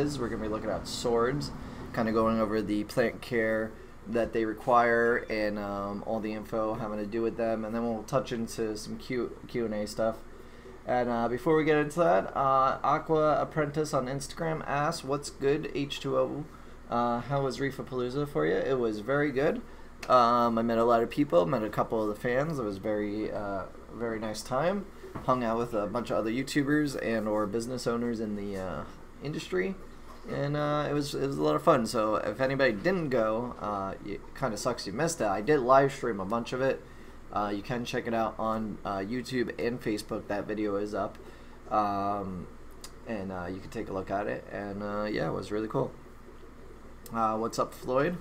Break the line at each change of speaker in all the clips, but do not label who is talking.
is. We're going to be looking at swords, kind of going over the plant care that they require and um, all the info having to do with them, and then we'll touch into some Q Q and A stuff. And uh, before we get into that, uh, Aqua Apprentice on Instagram asks, "What's good H2O? Uh, how was Reefa Palooza for you? It was very good. Um, I met a lot of people, met a couple of the fans. It was very, uh, very nice time. Hung out with a bunch of other YouTubers and or business owners in the uh, industry, and uh, it was it was a lot of fun. So if anybody didn't go, uh, it kind of sucks you missed it. I did live stream a bunch of it. Uh, you can check it out on uh, YouTube and Facebook. That video is up, um, and uh, you can take a look at it. And uh, yeah, it was really cool. What's up, Floyd?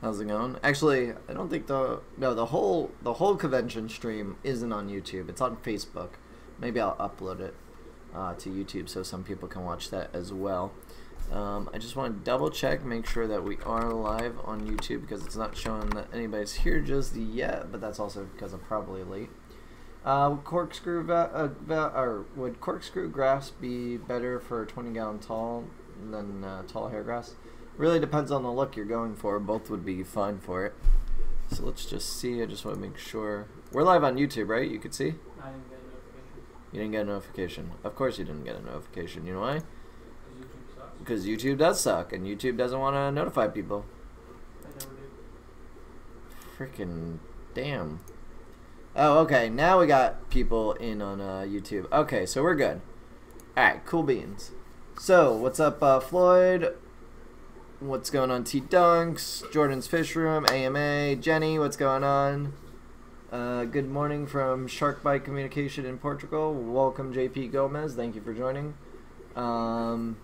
How's it going? Actually, I don't think the no the whole the whole convention stream isn't on YouTube. It's on Facebook. Maybe I'll upload it to YouTube so some people can watch that as well. Um, I just want to double check, make sure that we are live on YouTube because it's not showing that anybody's here just yet, but that's also because I'm probably late. Uh, would corkscrew va- uh, va- or would corkscrew grass be better for 20 gallon tall than uh, tall hair grass? Really depends on the look you're going for. Both would be fine for it. So let's just see. I just want to make sure we're live on YouTube, right? You could see.
I didn't get a notification.
You didn't get a notification. Of course, you didn't get a notification. You know why?
Because YouTube
does suck, and YouTube doesn't want to notify people. Freaking damn. Oh, okay. Now we got people in on uh, YouTube. Okay, so we're good. All right, cool beans. So, what's up, uh, Floyd? What's going on, T Dunks? Jordan's Fish Room, AMA, Jenny, what's going on? Uh, good morning from Shark Bite Communication in Portugal. Welcome, JP Gomez. Thank you for joining. Um,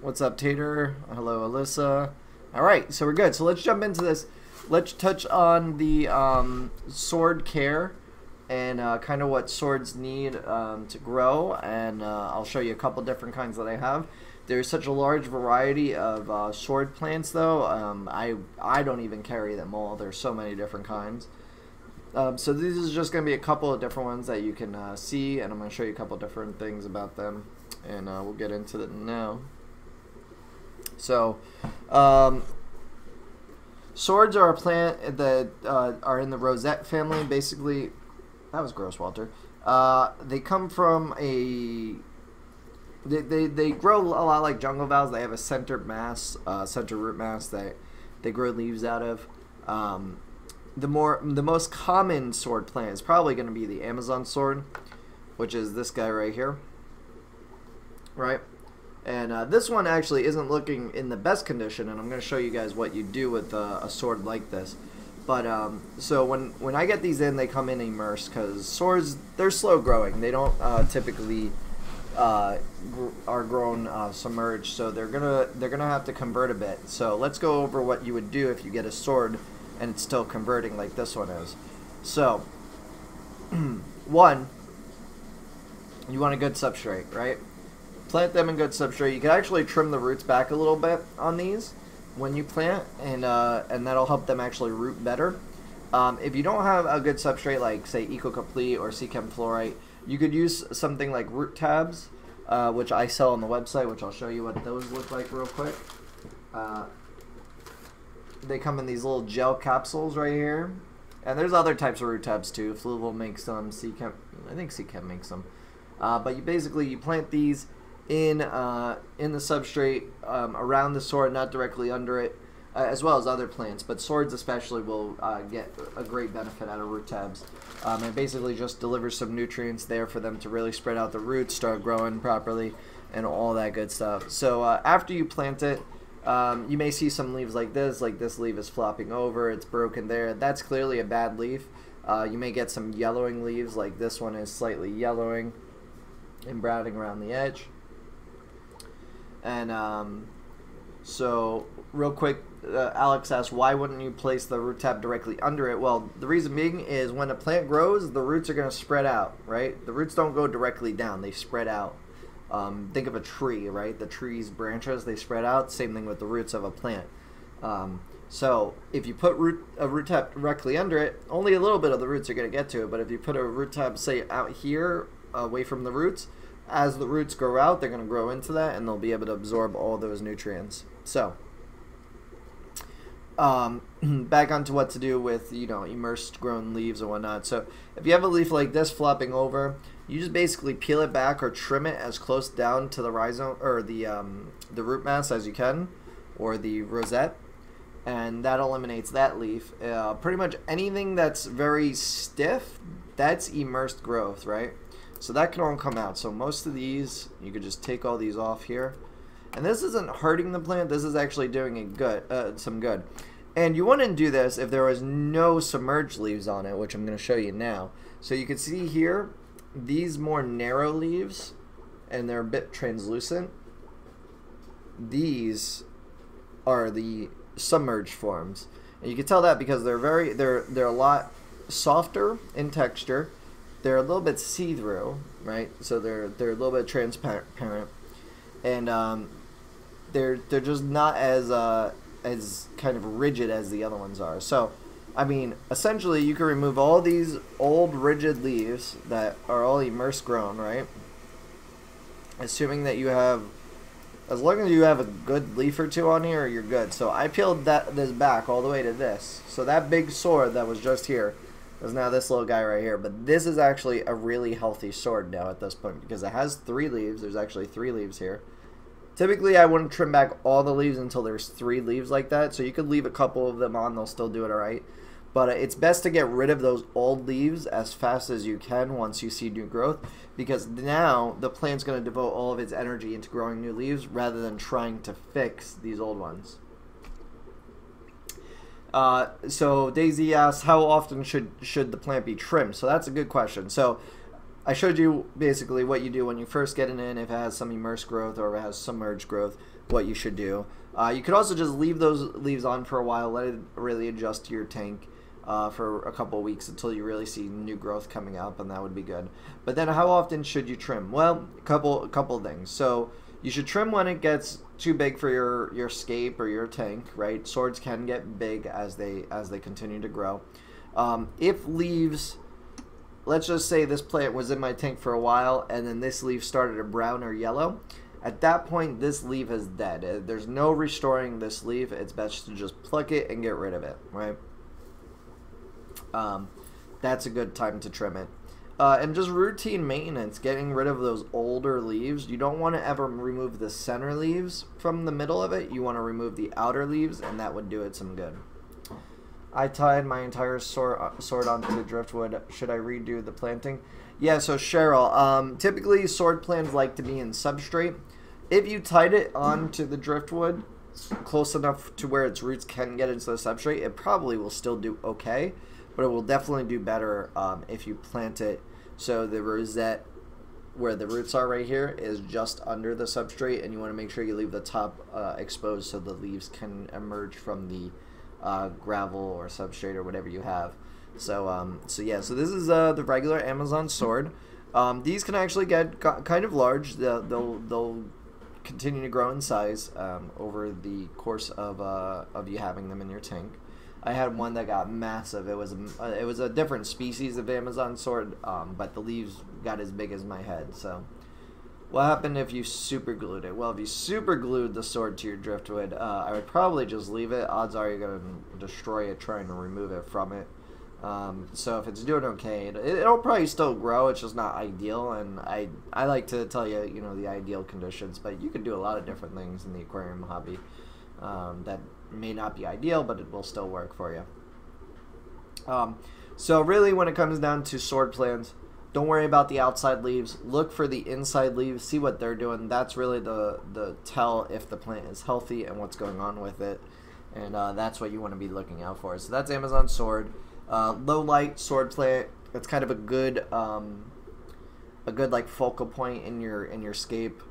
what's up, Tater? Hello, Alyssa. All right, so we're good. So let's jump into this. Let's touch on the um, sword care and uh, kind of what swords need um, to grow. And uh, I'll show you a couple different kinds that I have. There's such a large variety of uh, sword plants, though. Um, I I don't even carry them all. There's so many different kinds. Um, so this is just going to be a couple of different ones that you can uh, see, and I'm going to show you a couple different things about them, and uh, we'll get into it now. So, um, swords are a plant that uh, are in the rosette family. Basically, that was gross, Walter. Uh, they come from a. They, they, they grow a lot like jungle vals. They have a center mass, uh, center root mass that they grow leaves out of. Um, the more the most common sword plant is probably going to be the Amazon sword, which is this guy right here. Right, and uh, this one actually isn't looking in the best condition, and I'm going to show you guys what you do with uh, a sword like this. But um, so when when I get these in, they come in immersed because swords they're slow growing. They don't uh, typically uh, gr- are grown uh, submerged, so they're gonna they're gonna have to convert a bit. So let's go over what you would do if you get a sword and it's still converting like this one is. So one, you want a good substrate, right? Plant them in good substrate. You can actually trim the roots back a little bit on these when you plant, and uh, and that'll help them actually root better. Um, if you don't have a good substrate like say Eco Complete or Chem Fluorite, you could use something like root tabs, uh, which I sell on the website, which I'll show you what those look like real quick. Uh, they come in these little gel capsules right here, and there's other types of root tabs too. Fluval makes them. Chem, I think Chem makes them. Uh, but you basically you plant these in uh, in the substrate um, around the sword, not directly under it, uh, as well as other plants. But swords especially will uh, get a great benefit out of root tabs. Um, it basically just delivers some nutrients there for them to really spread out the roots, start growing properly, and all that good stuff. So uh, after you plant it. Um, you may see some leaves like this, like this leaf is flopping over, it's broken there. That's clearly a bad leaf. Uh, you may get some yellowing leaves, like this one is slightly yellowing and browning around the edge. And um, so, real quick, uh, Alex asked, why wouldn't you place the root tab directly under it? Well, the reason being is when a plant grows, the roots are going to spread out, right? The roots don't go directly down, they spread out. Um, think of a tree, right? The tree's branches they spread out. Same thing with the roots of a plant. Um, so if you put root a root tab directly under it, only a little bit of the roots are going to get to it. But if you put a root tab, say out here, away from the roots, as the roots grow out, they're going to grow into that and they'll be able to absorb all those nutrients. So, um, back onto what to do with, you know, immersed grown leaves and whatnot. So, if you have a leaf like this flopping over, you just basically peel it back or trim it as close down to the rhizome or the, um, the root mass as you can or the rosette. And that eliminates that leaf. Uh, pretty much anything that's very stiff, that's immersed growth, right? So that can all come out. So most of these, you could just take all these off here. And this isn't hurting the plant. This is actually doing it good, uh, some good. And you wouldn't do this if there was no submerged leaves on it, which I'm going to show you now. So you can see here, these more narrow leaves, and they're a bit translucent. These are the submerged forms. And you can tell that because they're very, they're, they're a lot softer in texture they're a little bit see-through, right? So they're they're a little bit transparent, and um, they're they're just not as uh, as kind of rigid as the other ones are. So, I mean, essentially, you can remove all these old rigid leaves that are all immersed grown, right? Assuming that you have, as long as you have a good leaf or two on here, you're good. So I peeled that this back all the way to this. So that big sword that was just here is now this little guy right here. But this is actually a really healthy sword now at this point because it has three leaves. There's actually three leaves here. Typically, I wouldn't trim back all the leaves until there's three leaves like that. So you could leave a couple of them on. They'll still do it all right. But it's best to get rid of those old leaves as fast as you can once you see new growth because now the plant's going to devote all of its energy into growing new leaves rather than trying to fix these old ones. Uh, so Daisy asks, how often should should the plant be trimmed? So that's a good question. So I showed you basically what you do when you first get it in, if it has some immersed growth or if it has submerged growth, what you should do. Uh, you could also just leave those leaves on for a while, let it really adjust to your tank uh, for a couple weeks until you really see new growth coming up, and that would be good. But then, how often should you trim? Well, a couple a couple things. So you should trim when it gets too big for your your scape or your tank, right? Swords can get big as they as they continue to grow. Um, if leaves, let's just say this plant was in my tank for a while, and then this leaf started to brown or yellow. At that point, this leaf is dead. Uh, there's no restoring this leaf. It's best to just pluck it and get rid of it, right? Um, that's a good time to trim it. Uh, and just routine maintenance, getting rid of those older leaves. You don't want to ever remove the center leaves from the middle of it. You want to remove the outer leaves, and that would do it some good. I tied my entire sword, uh, sword onto the driftwood. Should I redo the planting? Yeah, so Cheryl, um, typically sword plants like to be in substrate. If you tied it onto the driftwood close enough to where its roots can get into the substrate, it probably will still do okay, but it will definitely do better um, if you plant it so the rosette where the roots are right here is just under the substrate and you want to make sure you leave the top uh, exposed so the leaves can emerge from the uh, gravel or substrate or whatever you have. So um, so yeah, so this is uh, the regular Amazon sword. Um, these can actually get kind of large. They'll, they'll, they'll continue to grow in size um, over the course of, uh, of you having them in your tank. I had one that got massive. It was a, it was a different species of Amazon sword, um, but the leaves got as big as my head. So, what happened if you super glued it? Well, if you super glued the sword to your driftwood, uh, I would probably just leave it. Odds are you're gonna destroy it trying to remove it from it. Um, so if it's doing okay, it, will probably still grow. It's just not ideal, and I I like to tell you you know the ideal conditions, but you can do a lot of different things in the aquarium hobby um, that may not be ideal, but it will still work for you. Um, so really, when it comes down to sword plants, don't worry about the outside leaves. Look for the inside leaves. See what they're doing. That's really the the tell if the plant is healthy and what's going on with it, and uh, that's what you want to be looking out for. So that's Amazon sword, uh, low light sword plant. It's kind of a good um, a good like focal point in your in your scape.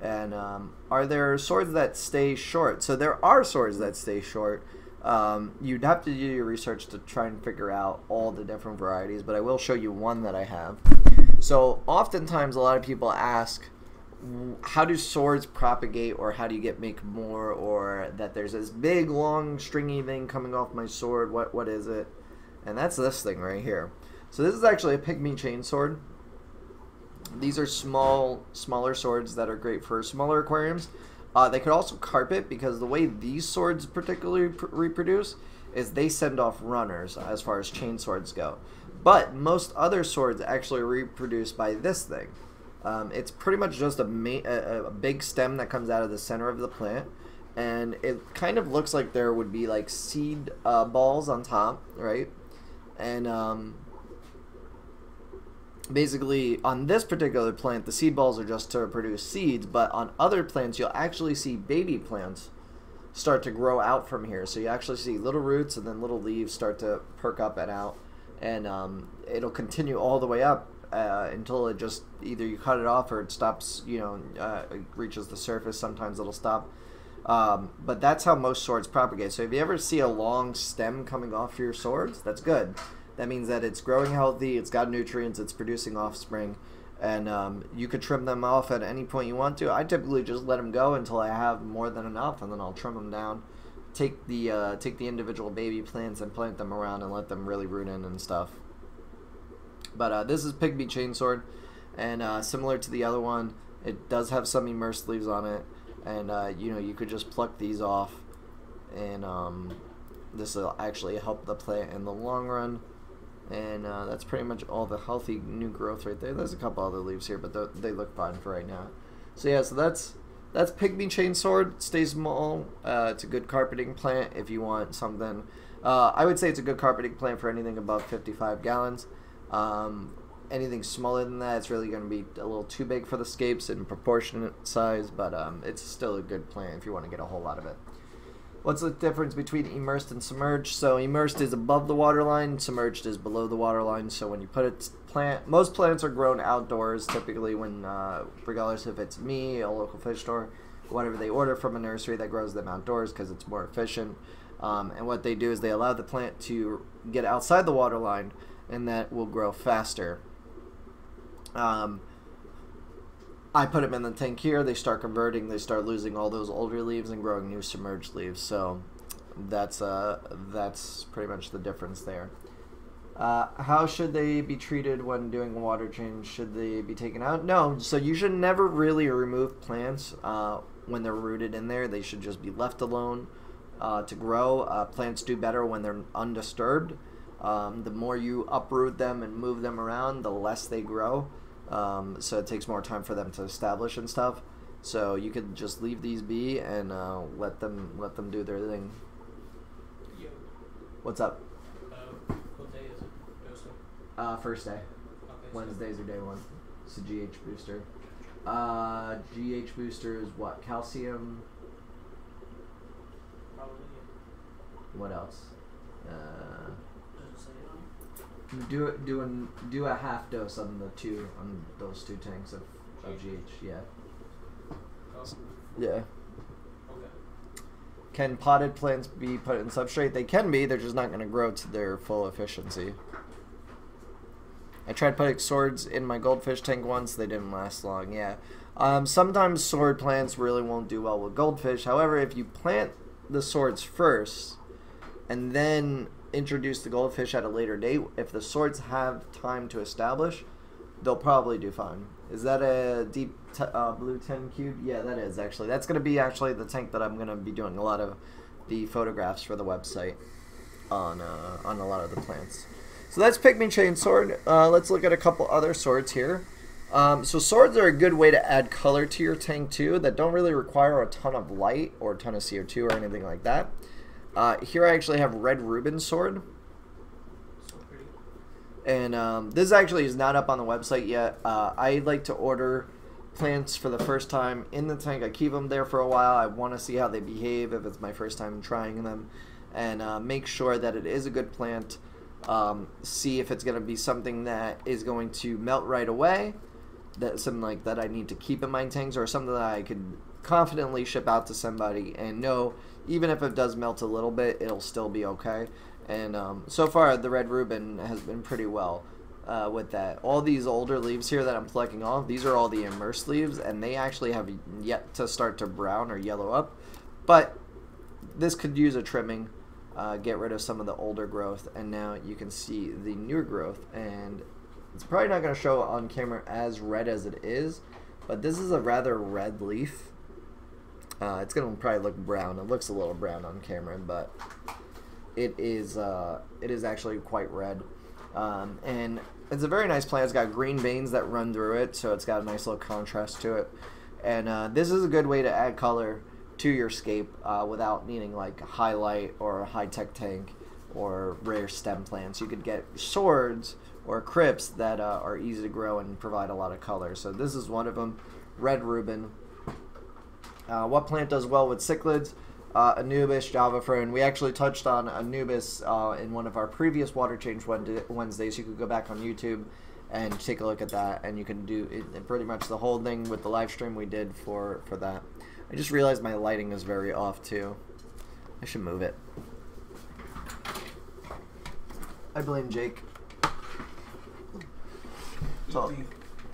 And um, are there swords that stay short? So there are swords that stay short. Um, you'd have to do your research to try and figure out all the different varieties, but I will show you one that I have. So oftentimes a lot of people ask, how do swords propagate or how do you get make more or that there's this big long stringy thing coming off my sword what what is it and that's this thing right here so this is actually a pygmy chain sword These are small, smaller swords that are great for smaller aquariums. Uh, they could also carpet because the way these swords particularly pr- reproduce is they send off runners as far as chain swords go. But most other swords actually reproduce by this thing. Um, it's pretty much just a, a, a big stem that comes out of the center of the plant, and it kind of looks like there would be like seed uh, balls on top, right? And um, basically, on this particular plant, the seed balls are just to produce seeds, but on other plants, you'll actually see baby plants start to grow out from here. So you actually see little roots and then little leaves start to perk up and out, and um, it'll continue all the way up uh, until it just either you cut it off or it stops. You know, uh, reaches the surface. Sometimes it'll stop. Um, but that's how most swords propagate. So if you ever see a long stem coming off your swords, that's good. That means that it's growing healthy, it's got nutrients, it's producing offspring, and um, you could trim them off at any point you want to. I typically just let them go until I have more than enough, and then I'll trim them down. Take the uh, take the individual baby plants and plant them around and let them really root in and stuff. But uh, this is Pygmy Chainsword, and uh, similar to the other one, it does have some immersed leaves on it, and uh, you know you could just pluck these off, and um, this will actually help the plant in the long run. And uh, that's pretty much all the healthy new growth right there. There's a couple other leaves here, but th- they look fine for right now. So yeah, so that's that's Pygmy Chainsword. Stays small. Uh, it's a good carpeting plant if you want something. Uh, I would say it's a good carpeting plant for anything above 55 gallons. Um, anything smaller than that, it's really going to be a little too big for the scapes in proportionate size, but um, it's still a good plant if you want to get a whole lot of it. What's the difference between immersed and submerged? So immersed is above the waterline, submerged is below the waterline. So when you put a plant, most plants are grown outdoors. Typically, when uh, regardless if it's me, a local fish store, whatever they order from a nursery that grows them outdoors because it's more efficient. Um, and what they do is they allow the plant to get outside the waterline, and that will grow faster. Um, I put them in the tank here. They start converting. They start losing all those older leaves and growing new submerged leaves. So that's uh that's pretty much the difference there. Uh, how should they be treated when doing a water change? Should they be taken out? No. So you should never really remove plants uh, when they're rooted in there. They should just be left alone uh, to grow. Uh, plants do better when they're undisturbed. Um, the more you uproot them and move them around, the less they grow. Um, so it takes more time for them to establish and stuff. So you could just leave these be and uh, let them let them do their thing.
Yo,
What's up?
uh, what day is it?
Uh, first day.
Okay, so-
Wednesdays are day one. It's a GH booster. Uh, GH booster is what? Calcium.
Probably.
What else? Uh,
Doesn't say it on it.
Do it. Do an, do a half dose on the two on those two tanks of, of GH. Yeah. Yeah.
okay.
Can potted plants be put in substrate? They can be. They're just not going to grow to their full efficiency. I tried putting swords in my goldfish tank once. They didn't last long. Yeah. Um, sometimes sword plants really won't do well with goldfish. However, if you plant the swords first and then introduce the goldfish at a later date, if the swords have time to establish, they'll probably do fine. Is that a deep uh, blue 10 cube? Yeah, that is actually. That's going to be actually the tank that I'm going to be doing a lot of the photographs for the website on uh, on a lot of the plants. So that's Pygmy Chain Sword. Uh, let's look at a couple other swords here. Um, so swords are a good way to add color to your tank too that don't really require a ton of light or a ton of CO2 or anything like that. Uh, here I actually have Red Rubin Sword. And um, this actually is not up on the website yet. Uh, I like to order plants for the first time in the tank. I keep them there for a while. I want to see how they behave if it's my first time trying them, and uh, make sure that it is a good plant. Um, see if it's going to be something that is going to melt right away. That something like that I need to keep in my tanks, or something that I could confidently ship out to somebody and know even if it does melt a little bit, it'll still be okay. And um, so far, the red Rubin has been pretty well uh, with that. All these older leaves here that I'm plucking off, these are all the immersed leaves, and they actually have yet to start to brown or yellow up. But this could use a trimming, uh, get rid of some of the older growth, and now you can see the newer growth. And it's probably not going to show on camera as red as it is, but this is a rather red leaf. Uh, it's going to probably look brown. It looks a little brown on camera, but it is uh, it is actually quite red. Um, and it's a very nice plant. It's got green veins that run through it, so it's got a nice little contrast to it. And uh, this is a good way to add color to your scape uh, without needing like a highlight or a high-tech tank or rare stem plants. You could get swords or crypts that uh, are easy to grow and provide a lot of color. So this is one of them, red Rubin. Uh, what plant does well with cichlids? Uh, Anubias, Java Fern. We actually touched on Anubias uh, in one of our previous water change Wednesdays. You could go back on YouTube and take a look at that, and you can do it, pretty much the whole thing with the live stream we did for for that. I just realized my lighting is very off too. I should move it. I blame Jake. It's all,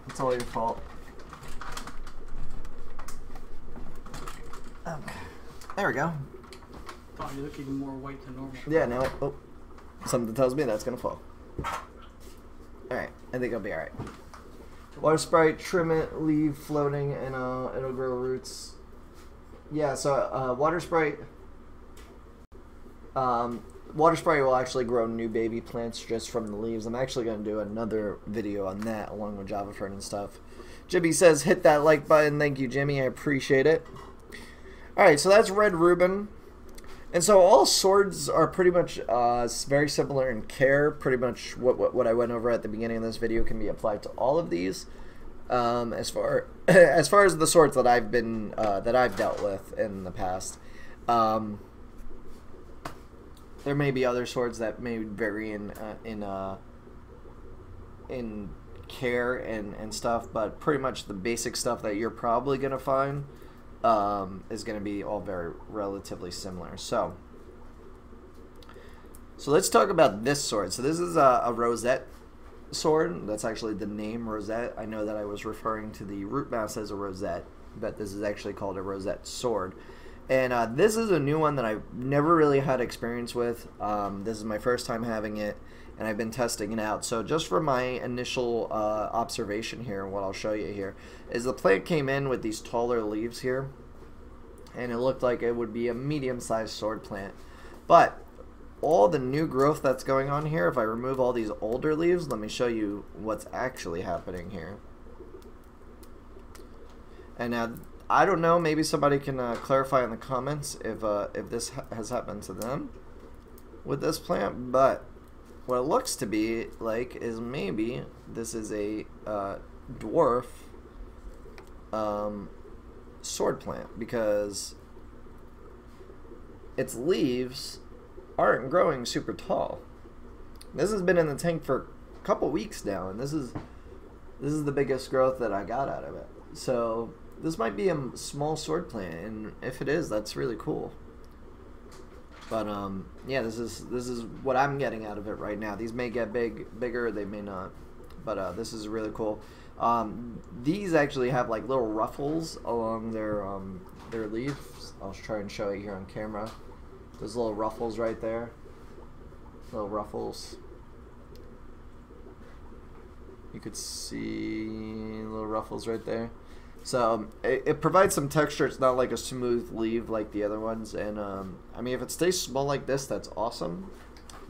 it's all your fault. Okay. There we go.
Oh, you look even more white than normal.
Yeah, now it, oh, something tells me that's gonna fall. Alright, I think I'll be alright. Water sprite, trim it, leave floating, and uh, it'll grow roots. Yeah, so uh, water sprite. Um, water sprite will actually grow new baby plants just from the leaves. I'm actually going to do another video on that along with Java Fern and stuff. Jimmy says, hit that like button. Thank you, Jimmy. I appreciate it. Alright, so that's Red Rubin. And so all swords are pretty much uh, very similar in care. Pretty much what, what, what I went over at the beginning of this video can be applied to all of these. Um, as far as far as the swords that I've been uh, that I've dealt with in the past, um, there may be other swords that may vary in uh, in uh, in care and and stuff, but pretty much the basic stuff that you're probably gonna find um, is gonna be all very relatively similar. So. So let's talk about this sword. So this is a, a rosette sword. That's actually the name rosette. I know that I was referring to the root mass as a rosette, but this is actually called a rosette sword. And uh, this is a new one that I've never really had experience with. Um, this is my first time having it, and I've been testing it out. So just for my initial uh, observation here, what I'll show you here, is the plant came in with these taller leaves here, and it looked like it would be a medium-sized sword plant. But all the new growth that's going on here, if I remove all these older leaves, let me show you what's actually happening here. And now, I don't know, maybe somebody can uh, clarify in the comments if, uh, if this ha has happened to them with this plant, but what it looks to be like is maybe this is a uh, dwarf um, sword plant because its leaves aren't growing super tall. This has been in the tank for a couple weeks now, and this is this is the biggest growth that I got out of it. So this might be a small sword plant, and if it is, that's really cool. But um, yeah, this is this is what I'm getting out of it right now. These may get big, bigger, they may not, but uh, this is really cool. Um, these actually have like little ruffles along their um, their leaves. I'll try and show you here on camera. Those little ruffles right there. Little ruffles. You could see little ruffles right there. So um, it, it, provides some texture. It's not like a smooth leaf like the other ones. And um, I mean, if it stays small like this, that's awesome.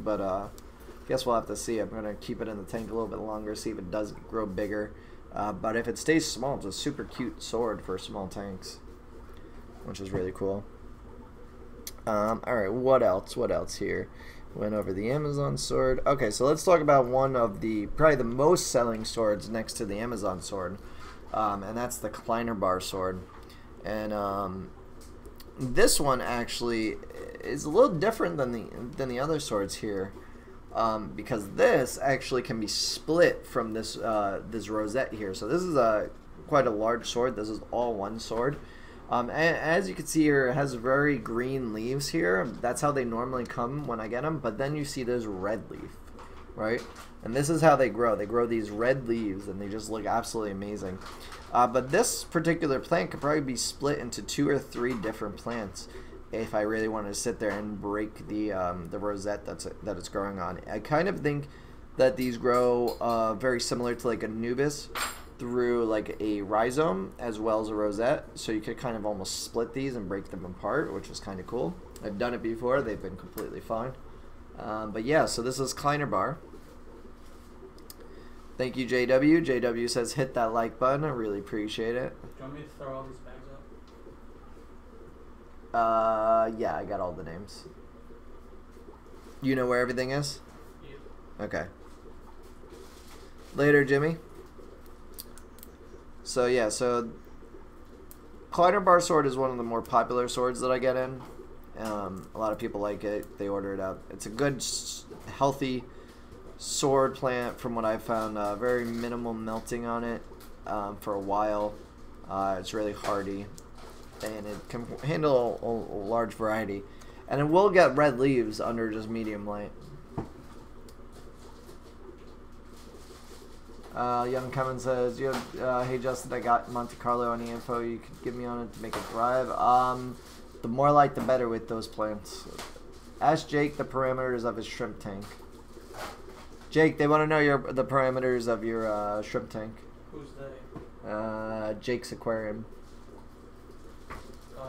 But uh, guess we'll have to see. I'm going to keep it in the tank a little bit longer, see if it does grow bigger. Uh, but if it stays small, it's a super cute sword for small tanks, which is really cool. Um, Alright, what else? What else here? Went over the Amazon sword. Okay, so let's talk about one of the, probably the most selling swords next to the Amazon sword. Um, and that's the Kleiner Bar sword. And um, this one actually is a little different than the, than the other swords here. Um, because this actually can be split from this uh, this rosette here. So this is a quite a large sword. This is all one sword. Um, as you can see here, it has very green leaves here. That's how they normally come when I get them. But then you see there's red leaf, right? And this is how they grow. They grow these red leaves, and they just look absolutely amazing. Uh, but this particular plant could probably be split into two or three different plants if I really wanted to sit there and break the um, the rosette that's that it's growing on. I kind of think that these grow uh, very similar to like Anubias through like a rhizome as well as a rosette. So you could kind of almost split these and break them apart, which is kind of cool. I've done it before; they've been completely fine. Um, but yeah, so this is Kleiner Bar. Thank you, JW. JW says hit that like button. I really appreciate it.
Do you want me to throw all these bags up?
Uh, yeah, I got all the names. You know where everything is?
Yeah.
Okay. Later, Jimmy. So yeah, so Kleiner Bar sword is one of the more popular swords that I get in. Um, a lot of people like it. They order it up. It's a good, healthy sword plant from what I've found. Uh, very minimal melting on it um, for a while. Uh, it's really hardy, and it can handle a, a large variety. And it will get red leaves under just medium light. Uh, Young Kevin says, "You, have, uh, hey Justin, I got Monte Carlo. Any info you could give me on it to make it thrive? Um, the more light, the better with those plants. Ask Jake the parameters of his shrimp tank. Jake, they want to know your the parameters of your uh, shrimp tank.
Who's they?
Uh, Jake's aquarium.
Um,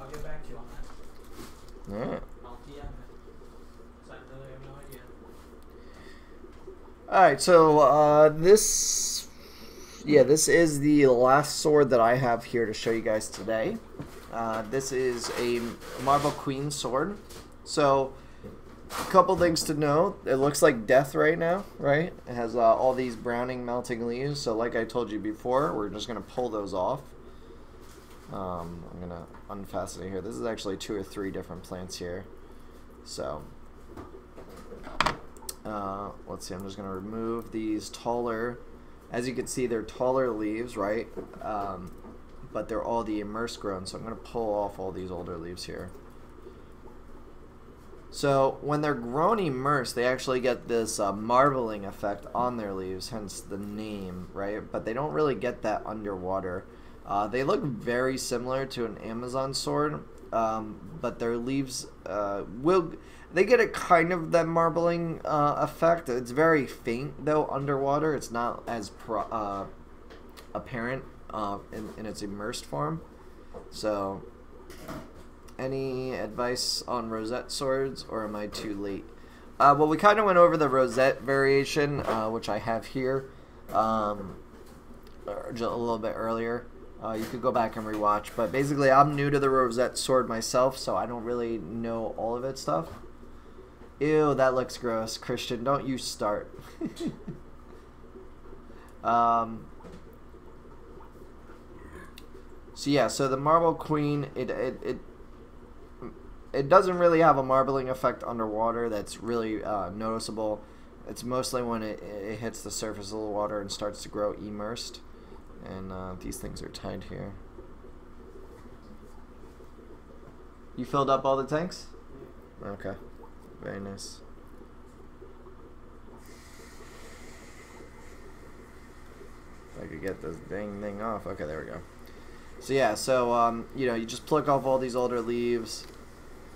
I'll get back to you on that.
Yeah.
I'll DM it. I really have no idea.
All right, so uh, this, yeah, this is the last sword that I have here to show you guys today. Uh, this is a Marble Queen sword. So, a couple things to know. It looks like death right now, right? It has uh, all these browning, melting leaves. So, like I told you before, we're just gonna pull those off. Um, I'm gonna unfasten it here. This is actually two or three different plants here. So, uh, let's see, I'm just going to remove these taller, as you can see, they're taller leaves, right? Um, but they're all the immersed grown, so I'm going to pull off all these older leaves here. So when they're grown immersed, they actually get this uh, marbling effect on their leaves, hence the name, right? But they don't really get that underwater. Uh, they look very similar to an Amazon sword, um, but their leaves uh, will they get a kind of that marbling uh, effect. It's very faint though underwater. It's not as pro- uh, apparent uh, in, in its immersed form. So, any advice on rosette swords, or am I too late? Uh, well, we kind of went over the rosette variation, uh, which I have here, um, er, a little bit earlier. Uh, you could go back and rewatch, but basically, I'm new to the rosette sword myself, so I don't really know all of its stuff. Ew, that looks gross. Christian, don't you start. um, so yeah, so the Marble Queen, it, it it it doesn't really have a marbling effect underwater that's really uh, noticeable. It's mostly when it, it hits the surface of the water and starts to grow immersed. And uh, these things are tied here. You filled up all the tanks? Okay. Very nice. If I could get this dang thing off. Okay, there we go. So yeah, so um, you know, you just pluck off all these older leaves,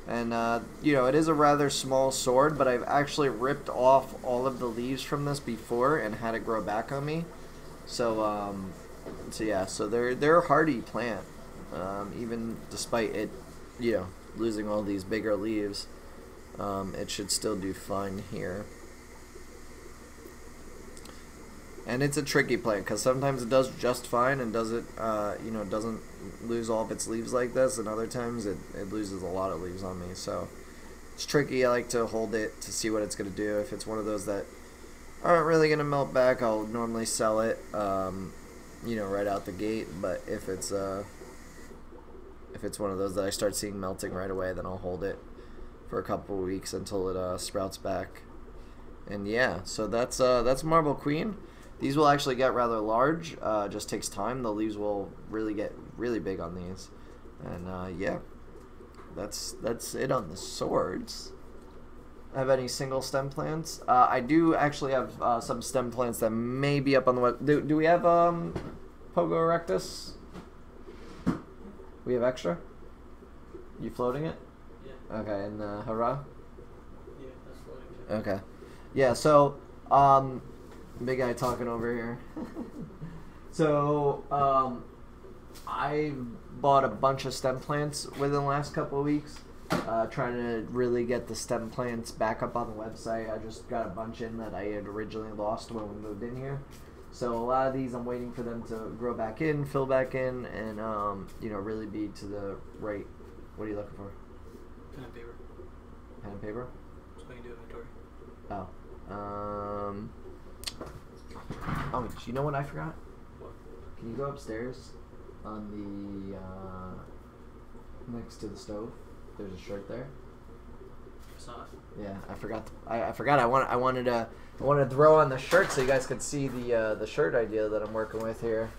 and uh, you know, it is a rather small sword, but I've actually ripped off all of the leaves from this before and had it grow back on me. So um, so yeah, so they're they're a hardy plant, um, even despite it, you know, losing all these bigger leaves. Um, it should still do fine here. And it's a tricky plant because sometimes it does just fine and does it, uh, you know, doesn't lose all of its leaves like this, and other times it, it loses a lot of leaves on me. So it's tricky. I like to hold it to see what it's going to do. If it's one of those that aren't really going to melt back, I'll normally sell it, um, you know, right out the gate. But if it's uh, if it's one of those that I start seeing melting right away, then I'll hold it for a couple of weeks until it uh, sprouts back. And yeah, so that's uh, that's Marble Queen. These will actually get rather large. Uh, just takes time. The leaves will really get really big on these. And uh, yeah, that's that's it on the swords. Have any single stem plants? Uh, I do actually have uh, some stem plants that may be up on the web. Do, do we have um, Pogo erectus? We have extra. You floating it? Okay, and uh, hurrah.
yeah, that's floating too.
Okay. Yeah, so um big guy talking over here. so um I bought a bunch of stem plants within the last couple of weeks. Uh, trying to really get the stem plants back up on the website. I just got a bunch in that I had originally lost when we moved in here. So a lot of these I'm waiting for them to grow back in, fill back in, and um, you know really be to the right. What are you looking for?
Pen and paper.
Pen and paper.
So we can do inventory.
Oh. Um. Oh, do you know what I forgot?
What?
Can you go upstairs on the uh, next to the stove? There's a shirt there.
I saw it.
Yeah, I forgot. I, I forgot. I want. I wanted to. I wanted to throw on the shirt so you guys could see the uh, the shirt idea that I'm working with here.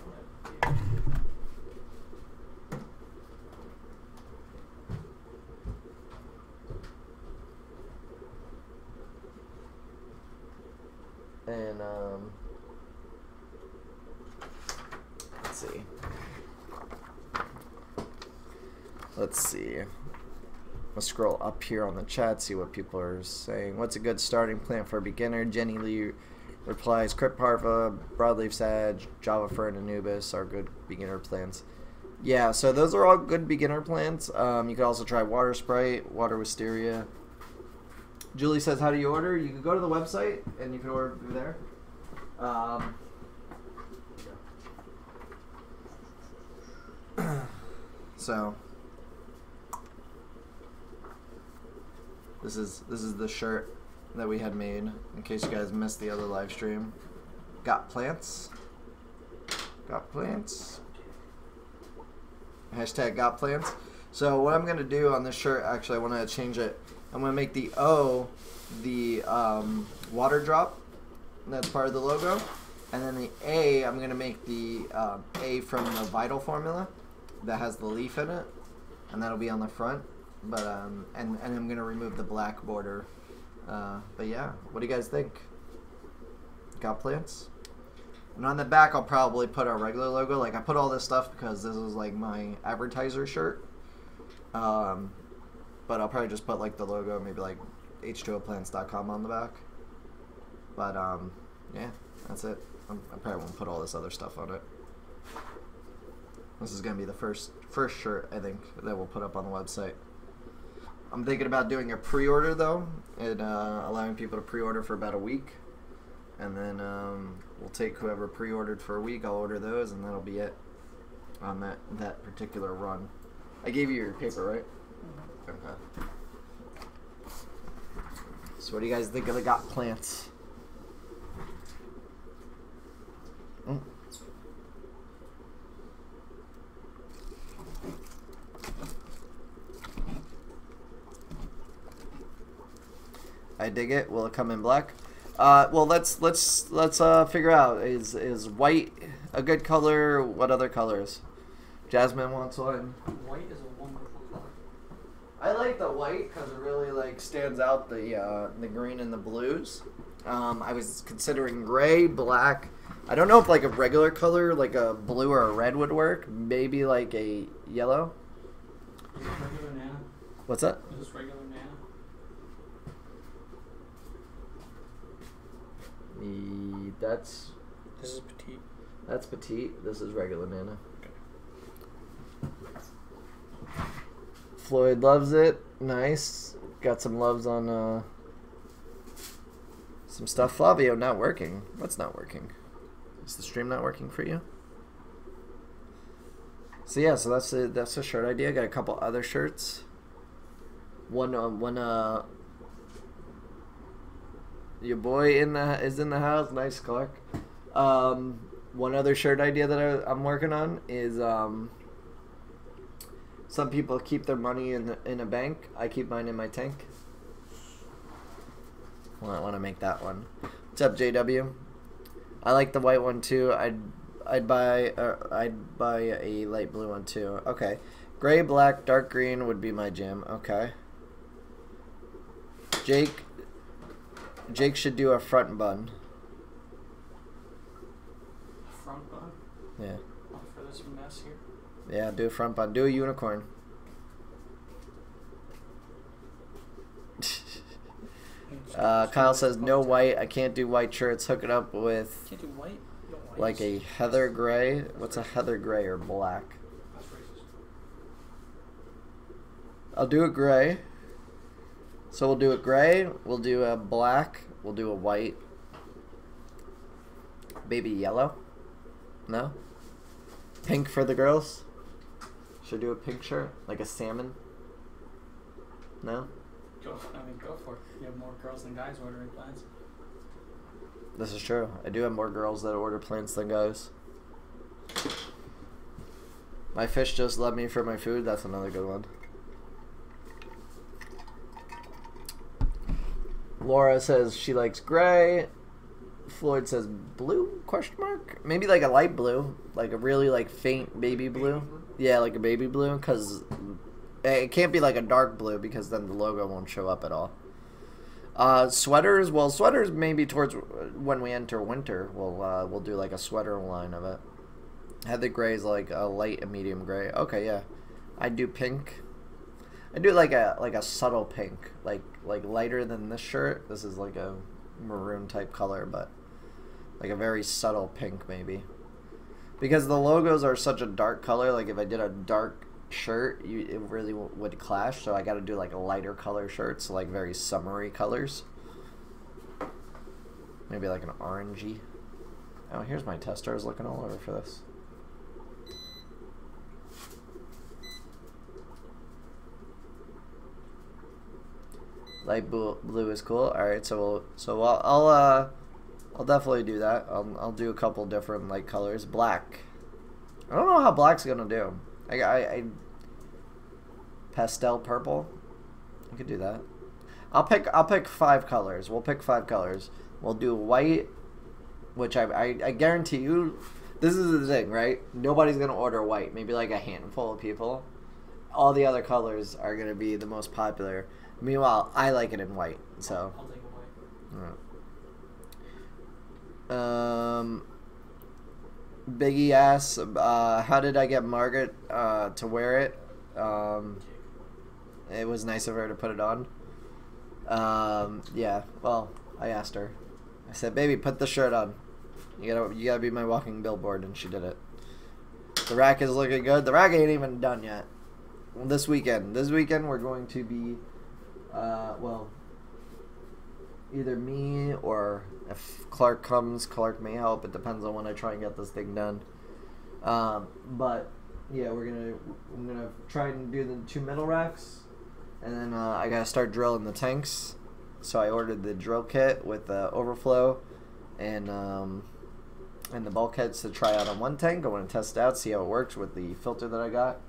And um, let's see. Let's see. Let's scroll up here on the chat, see what people are saying. What's a good starting plant for a beginner? Jenny Lee replies, Crypt Parva, Broadleaf Sag, Java Fern, Anubias are good beginner plants. Yeah, so those are all good beginner plants. Um, you could also try Water Sprite, Water Wisteria. Julie says, how do you order? You can go to the website and you can order through there. Um, so This is this is the shirt that we had made in case you guys missed the other live stream. Got plants. Got plants. Hashtag got plants. So what I'm gonna do on this shirt, actually, I want to change it. I'm gonna make the O the um, water drop. That's part of the logo, and then the A, I'm gonna make the um, A from the Vital formula that has the leaf in it, and that'll be on the front but um, and and I'm gonna remove the black border. Uh, but yeah, what do you guys think? Got plants? And on the back, I'll probably put our regular logo. Like I put all this stuff because this is like my advertiser shirt. Um, but I'll probably just put like the logo, maybe like h2oplants.com on the back. But um, yeah, that's it. I'm, I probably won't put all this other stuff on it. This is gonna be the first first shirt I think that we'll put up on the website. I'm thinking about doing a pre-order though, and uh, allowing people to pre-order for about a week, and then um, we'll take whoever pre-ordered for a week. I'll order those, and that'll be it on that that particular run. I gave you your paper, right? Okay. So, what do you guys think of the got plants? Mm. I dig it. Will it come in black? Uh, well, let's let's let's uh, figure out is is white a good color? What other colors? Jasmine wants one.
White is a wonderful color.
I like the white because it really like stands out the uh, the green and the blues. Um, I was considering gray, black. I don't know if like a regular color, like a blue or a red, would work. Maybe like a yellow.
Is this regular Nana?
What's that?
Is this regular Nana?
The, that's
This is petite.
that's petite. This is regular Nana. Floyd loves it. Nice. Got some loves on uh, some stuff. Flavio not working. What's not working? Is the stream not working for you? So yeah, so that's a that's a shirt idea. Got a couple other shirts. One uh, one uh your boy in the is in the house. Nice, Clark. Um, one other shirt idea that I, I'm working on is um, some people keep their money in the, in a bank. I keep mine in my tank. Well, I want to make that one. What's up, JW? I like the white one too. I'd I'd buy uh, I'd buy a light blue one too. Okay, gray, black, dark green would be my jam. Okay. Jake Jake should do a front bun.
Front bun.
Yeah.
Oh, for this mess here.
Yeah, do a front bun. Do a unicorn. Uh, Kyle says no white. I can't do white shirts. Hook it up with
Can't do white. White.
like a heather gray. What's a heather gray or black? I'll do a gray. So we'll do a gray. We'll do a black. We'll do a white. Baby yellow. No. Pink for the girls. Should I do a pink shirt, like a salmon. No.
Go. I mean, go for it. You have more girls than guys ordering plants.
This is true. I do have more girls that order plants than guys. My fish just love me for my food. That's another good one. Laura says she likes gray. Floyd says blue question mark? Maybe like a light blue like a really like faint baby blue. yeah like a baby blue because it can't be like a dark blue because then the logo won't show up at all. Uh, sweaters well sweaters maybe towards when we enter winter we'll uh, we'll do like a sweater line of it. Heather gray is like a light and medium gray. Okay yeah. I do pink i do like a like a subtle pink like like lighter than this shirt. This is like a maroon type color but like a very subtle pink maybe. Because the logos are such a dark color like if i did a dark shirt you it really would clash. So i got to do like lighter color shirts, like very summery colors. Maybe like an orangey. Oh here's my tester i was looking all over for this light blue, is cool all right so we'll so i'll, I'll uh I'll definitely do that. I'll, I'll do a couple different like colors. Black. I don't know how black's gonna do. I, I, I pastel purple. I could do that. I'll pick I'll pick five colors. We'll pick five colors. We'll do white, which I, I, I guarantee you. This is the thing, right? Nobody's gonna order white. Maybe like a handful of people. All the other colors are gonna be the most popular. Meanwhile, I like it in white. So.
I'll take a white.
Um, Biggie asks, uh, "How did I get Margaret uh, to wear it?" Um, it was nice of her to put it on. Um, yeah. Well, I asked her. I said, "Baby, put the shirt on. You gotta, you gotta be my walking billboard," and she did it. The rack is looking good. The rack ain't even done yet. This weekend. This weekend we're going to be, uh, well, either me or if Clark comes, Clark may help. It depends on when I try and get this thing done. Um, but yeah, we're gonna I'm gonna try and do the two metal racks, and then uh, I gotta start drilling the tanks. So I ordered the drill kit with the overflow, and um, and the bulkheads to try out on one tank. I want to test it out, see how it works with the filter that I got,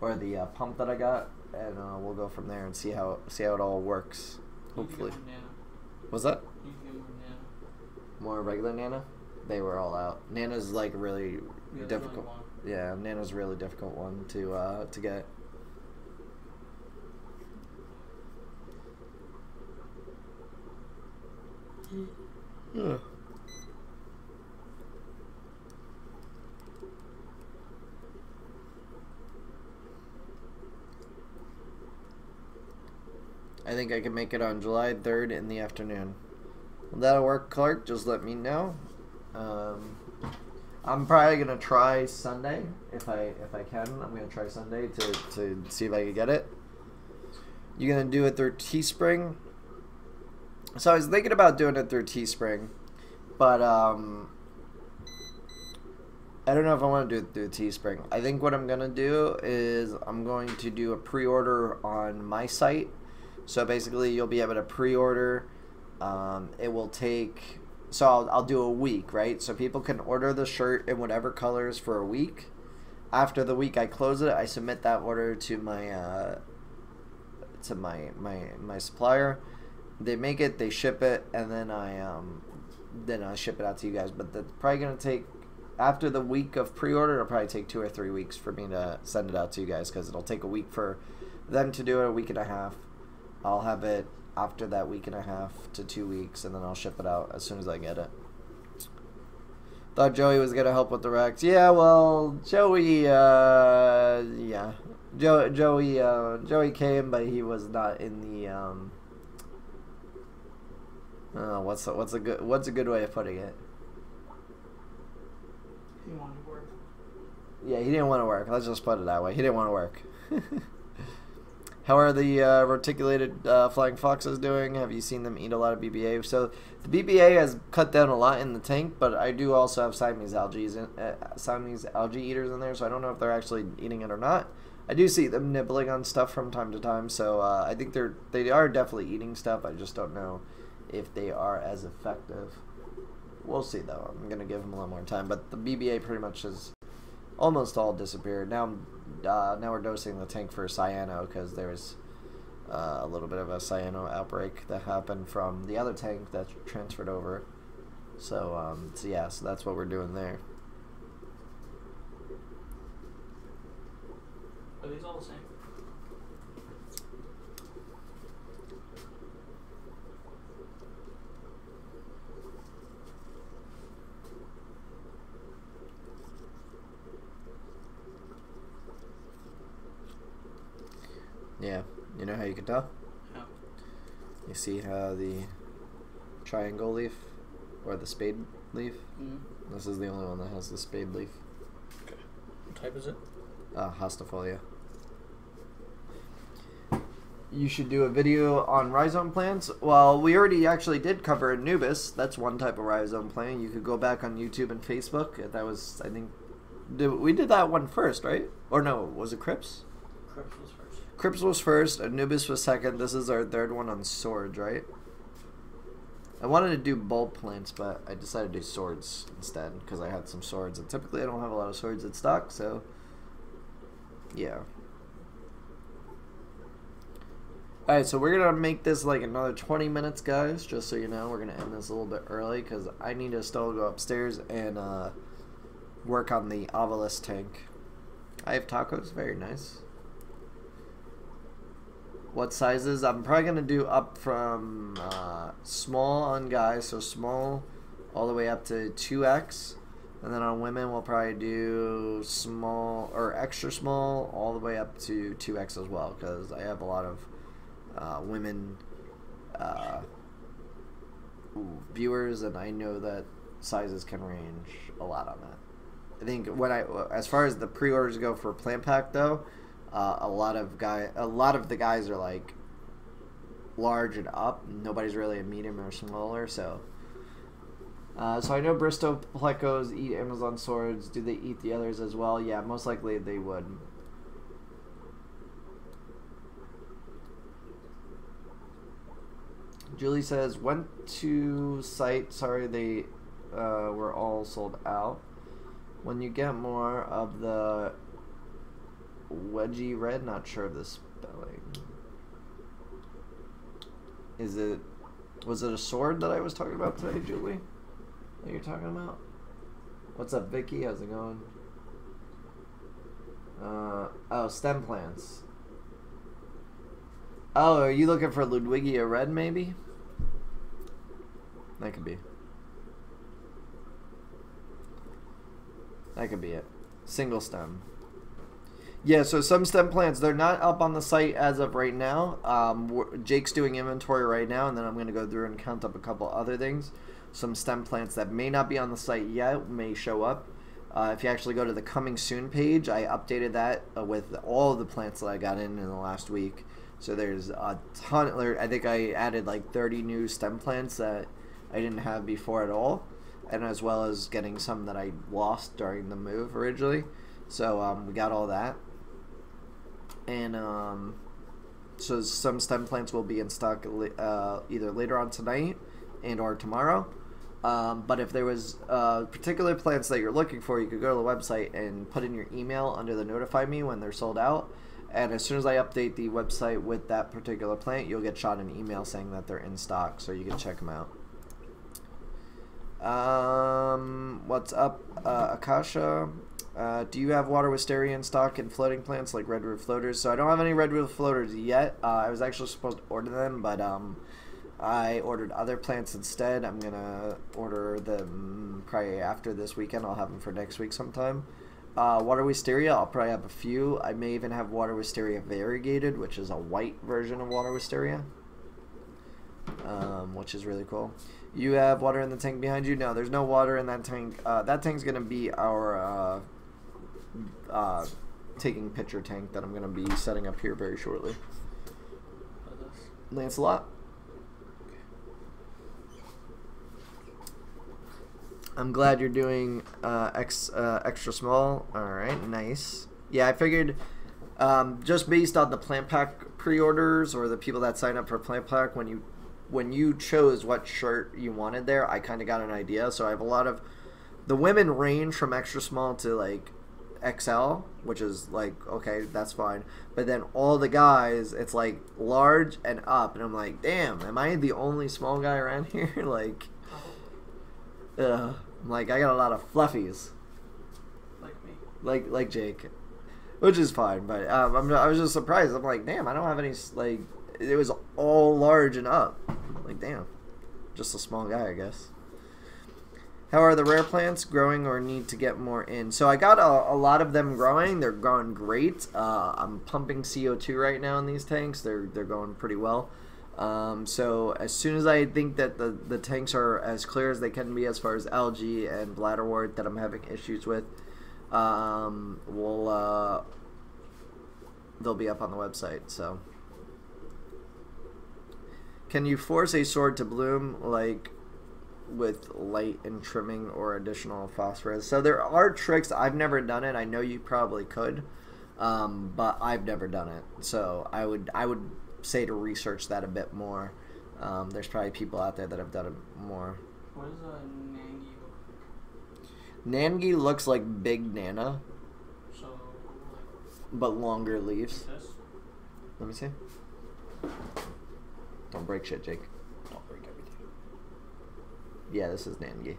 or the uh, pump that I got, and uh, we'll go from there and see how see how it all works. Hopefully,
You can get more
was that?
Nana. You can get more
more regular Nana. They were all out. Nana's like really
Yeah,
difficult.
only.
Yeah, Nana's a really difficult one to uh, to get. Yeah. I think I can make it on July 3rd in the afternoon. That'll work, Clark? Just let me know. Um, I'm probably gonna try Sunday if I if I can. I'm gonna try Sunday to to see if I can get it. You gonna do it through Teespring? So I was thinking about doing it through Teespring, but um, I don't know if I want to do it through Teespring. I think what I'm gonna do is I'm going to do a pre-order on my site. So basically, you'll be able to pre-order. Um, it will take. So I'll, I'll do a week, right? So people can order the shirt in whatever colors for a week. After the week, I close it. I submit that order to my uh, to my my my supplier. They make it, they ship it, and then I um then I ship it out to you guys. But that's probably gonna take after the week of pre-order. It'll probably take two or three weeks for me to send it out to you guys because it'll take a week for them to do it, a week and a half. I'll have it after that week and a half to two weeks, and then I'll ship it out as soon as I get it. Thought Joey was gonna help with the Rex. Yeah, well, Joey, uh, yeah, jo- Joey, uh, Joey came, but he was not in the um, Uh, what's a, what's a good what's a good way of putting it?
He wanted to work.
Yeah, he didn't want to work. Let's just put it that way. He didn't want to work. How are the uh, reticulated uh, flying foxes doing? Have you seen them eat a lot of BBA? So the BBA has cut down a lot in the tank, but I do also have Siamese algae, in, uh, Siamese algae eaters in there, so I don't know if they're actually eating it or not. I do see them nibbling on stuff from time to time, so uh, I think they're they are definitely eating stuff. I just don't know if they are as effective. We'll see though. I'm gonna give them a little more time, but the BBA pretty much has almost all disappeared. Now, uh, now we're dosing the tank for cyano because there was uh, a little bit of a cyano outbreak that happened from the other tank that transferred over. So, um, so yeah, so that's what we're doing there.
Are these all the same?
Yeah, you know how you can tell?
No.
You see how the triangle leaf or the spade leaf?
Mm-hmm.
This is the only one that has the spade leaf. Okay.
What type is it?
Uh, hastifolia. You should do a video on rhizome plants. Well, we already actually did cover Anubias. That's one type of rhizome plant. You could go back on YouTube and Facebook. That was, I think, did, we did that one first, right? Or no, was it Crypts?
Crypts was first.
Crypts was first. Anubias was second. This is our third one on swords, right? I wanted to do bulb plants, but I decided to do swords instead because I had some swords. And typically, I don't have a lot of swords in stock, so yeah. Alright, so we're gonna make this like another 20 minutes, guys. Just so you know, we're gonna end this a little bit early because I need to still go upstairs and uh, work on the obelisk tank. I have tacos, very nice. What sizes? I'm probably gonna do up from uh, small on guys, so small all the way up to 2x. And then on women, we'll probably do small or extra small all the way up to 2x as well because I have a lot of uh, women uh, viewers and I know that sizes can range a lot on that. I think when I, as far as the pre-orders go for Plant Pack though, uh, a lot of guy, a lot of the guys are like large and up. Nobody's really a medium or smaller, so uh, so I know Bristow Plecos eat Amazon swords. Do they eat the others as well? Yeah, most likely they would. Julie says, went to site. Sorry, they uh, were all sold out. When you get more of the wedgie red, not sure of the spelling. Is it, was it a sword that I was talking about today, Julie? that you're talking about? What's up, Vicky? How's it going? Uh, oh, stem plants. Oh, are you looking for Ludwigia red, maybe? That could be. That could be it. Single stem. Yeah, so some stem plants, they're not up on the site as of right now. Um, Jake's doing inventory right now, and then I'm going to go through and count up a couple other things some stem plants that may not be on the site yet may show up. Uh, if you actually go to the coming soon page, I updated that uh, with all the plants that I got in in the last week. So there's a ton. I think I added like 30 new stem plants that I didn't have before at all, and as well as getting some that I lost during the move originally. So um, we got all that, and um, so some stem plants will be in stock uh, either later on tonight and or tomorrow. Um, but if there was uh, particular plants that you're looking for, you could go to the website and put in your email under the notify me when they're sold out. And as soon as I update the website with that particular plant, you'll get shot an email saying that they're in stock, so you can check them out. Um, what's up, uh, Akasha? Uh, do you have water wisteria in stock and floating plants like redwood floaters? So I don't have any redwood floaters yet. Uh, I was actually supposed to order them, but um, I ordered other plants instead. I'm gonna order them probably after this weekend. I'll have them for next week sometime. Uh, water wisteria, I'll probably have a few. I may even have water wisteria variegated, which is a white version of water wisteria. um, which is really cool. You have water in the tank behind you? No, there's no water in that tank. Uh, that tank's gonna be our uh, taking picture tank that I'm gonna be setting up here very shortly. Lancelot. I'm glad you're doing uh, ex, uh, extra small. All right, nice. Yeah, I figured um, just based on the plant pack pre-orders or the people that sign up for plant pack when you when you chose what shirt you wanted there, I kind of got an idea. So I have a lot of the women range from extra small to like XL, which is like okay, that's fine. But then all the guys, it's like large and up, and I'm like, damn, am I the only small guy around here? like, ugh. I'm like, I got a lot of fluffies,
Like me.
like like Jake, which is fine. But um, I'm, I was just surprised. I'm like, damn, I don't have any like. It was all large and up. Like, damn, just a small guy, I guess. How are the rare plants growing or need to get more in? So I got a, a lot of them growing. They're growing great. Uh, I'm pumping CO2 right now in these tanks. They're they're going pretty well. Um, so as soon as I think that the, the tanks are as clear as they can be as far as algae and bladderwort that I'm having issues with, um, we'll uh, they'll be up on the website. So can you force a sword to bloom like with light and trimming or additional phosphorus? So there are tricks. I've never done it. I know you probably could, um, but I've never done it. So I would I would say to research that a bit more. Um, there's probably people out there that have done it more.
What is a Nangi look
Nangi looks like Big Nana,
So, like,
but longer leaves.
this?
Let me see. Don't break shit, Jake. Yeah, this is Nangi.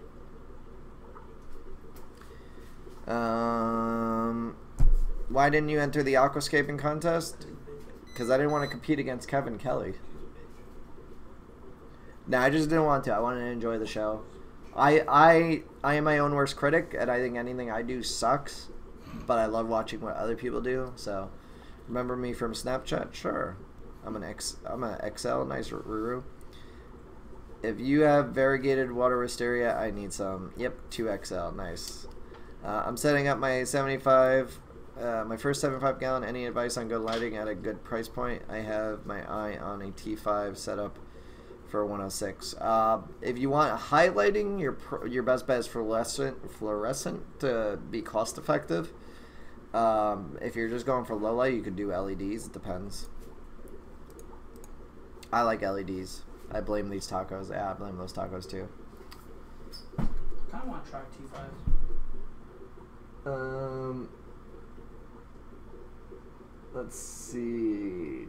Um, why didn't you enter the aquascaping contest? Because I didn't want to compete against Kevin Kelly. No, I just didn't want to. I wanted to enjoy the show. I I I am my own worst critic, and I think anything I do sucks. But I love watching what other people do. So, remember me from Snapchat? Sure. I'm an X. I'm an XL. Nice Ruru. If you have variegated water wisteria, I need some. Yep, 2XL. Nice. Uh, I'm setting up my 75, uh, my first 75 gallon. Any advice on good lighting at a good price point? I have my eye on a T5 setup for 106. Uh, if you want highlighting, your your best bet is fluorescent, fluorescent to be cost effective. Um, if you're just going for low light, you could do LEDs. It depends. I like LEDs. I blame these tacos. Yeah, I blame those tacos too.
I kind of want to try T5s.
Um, let's see.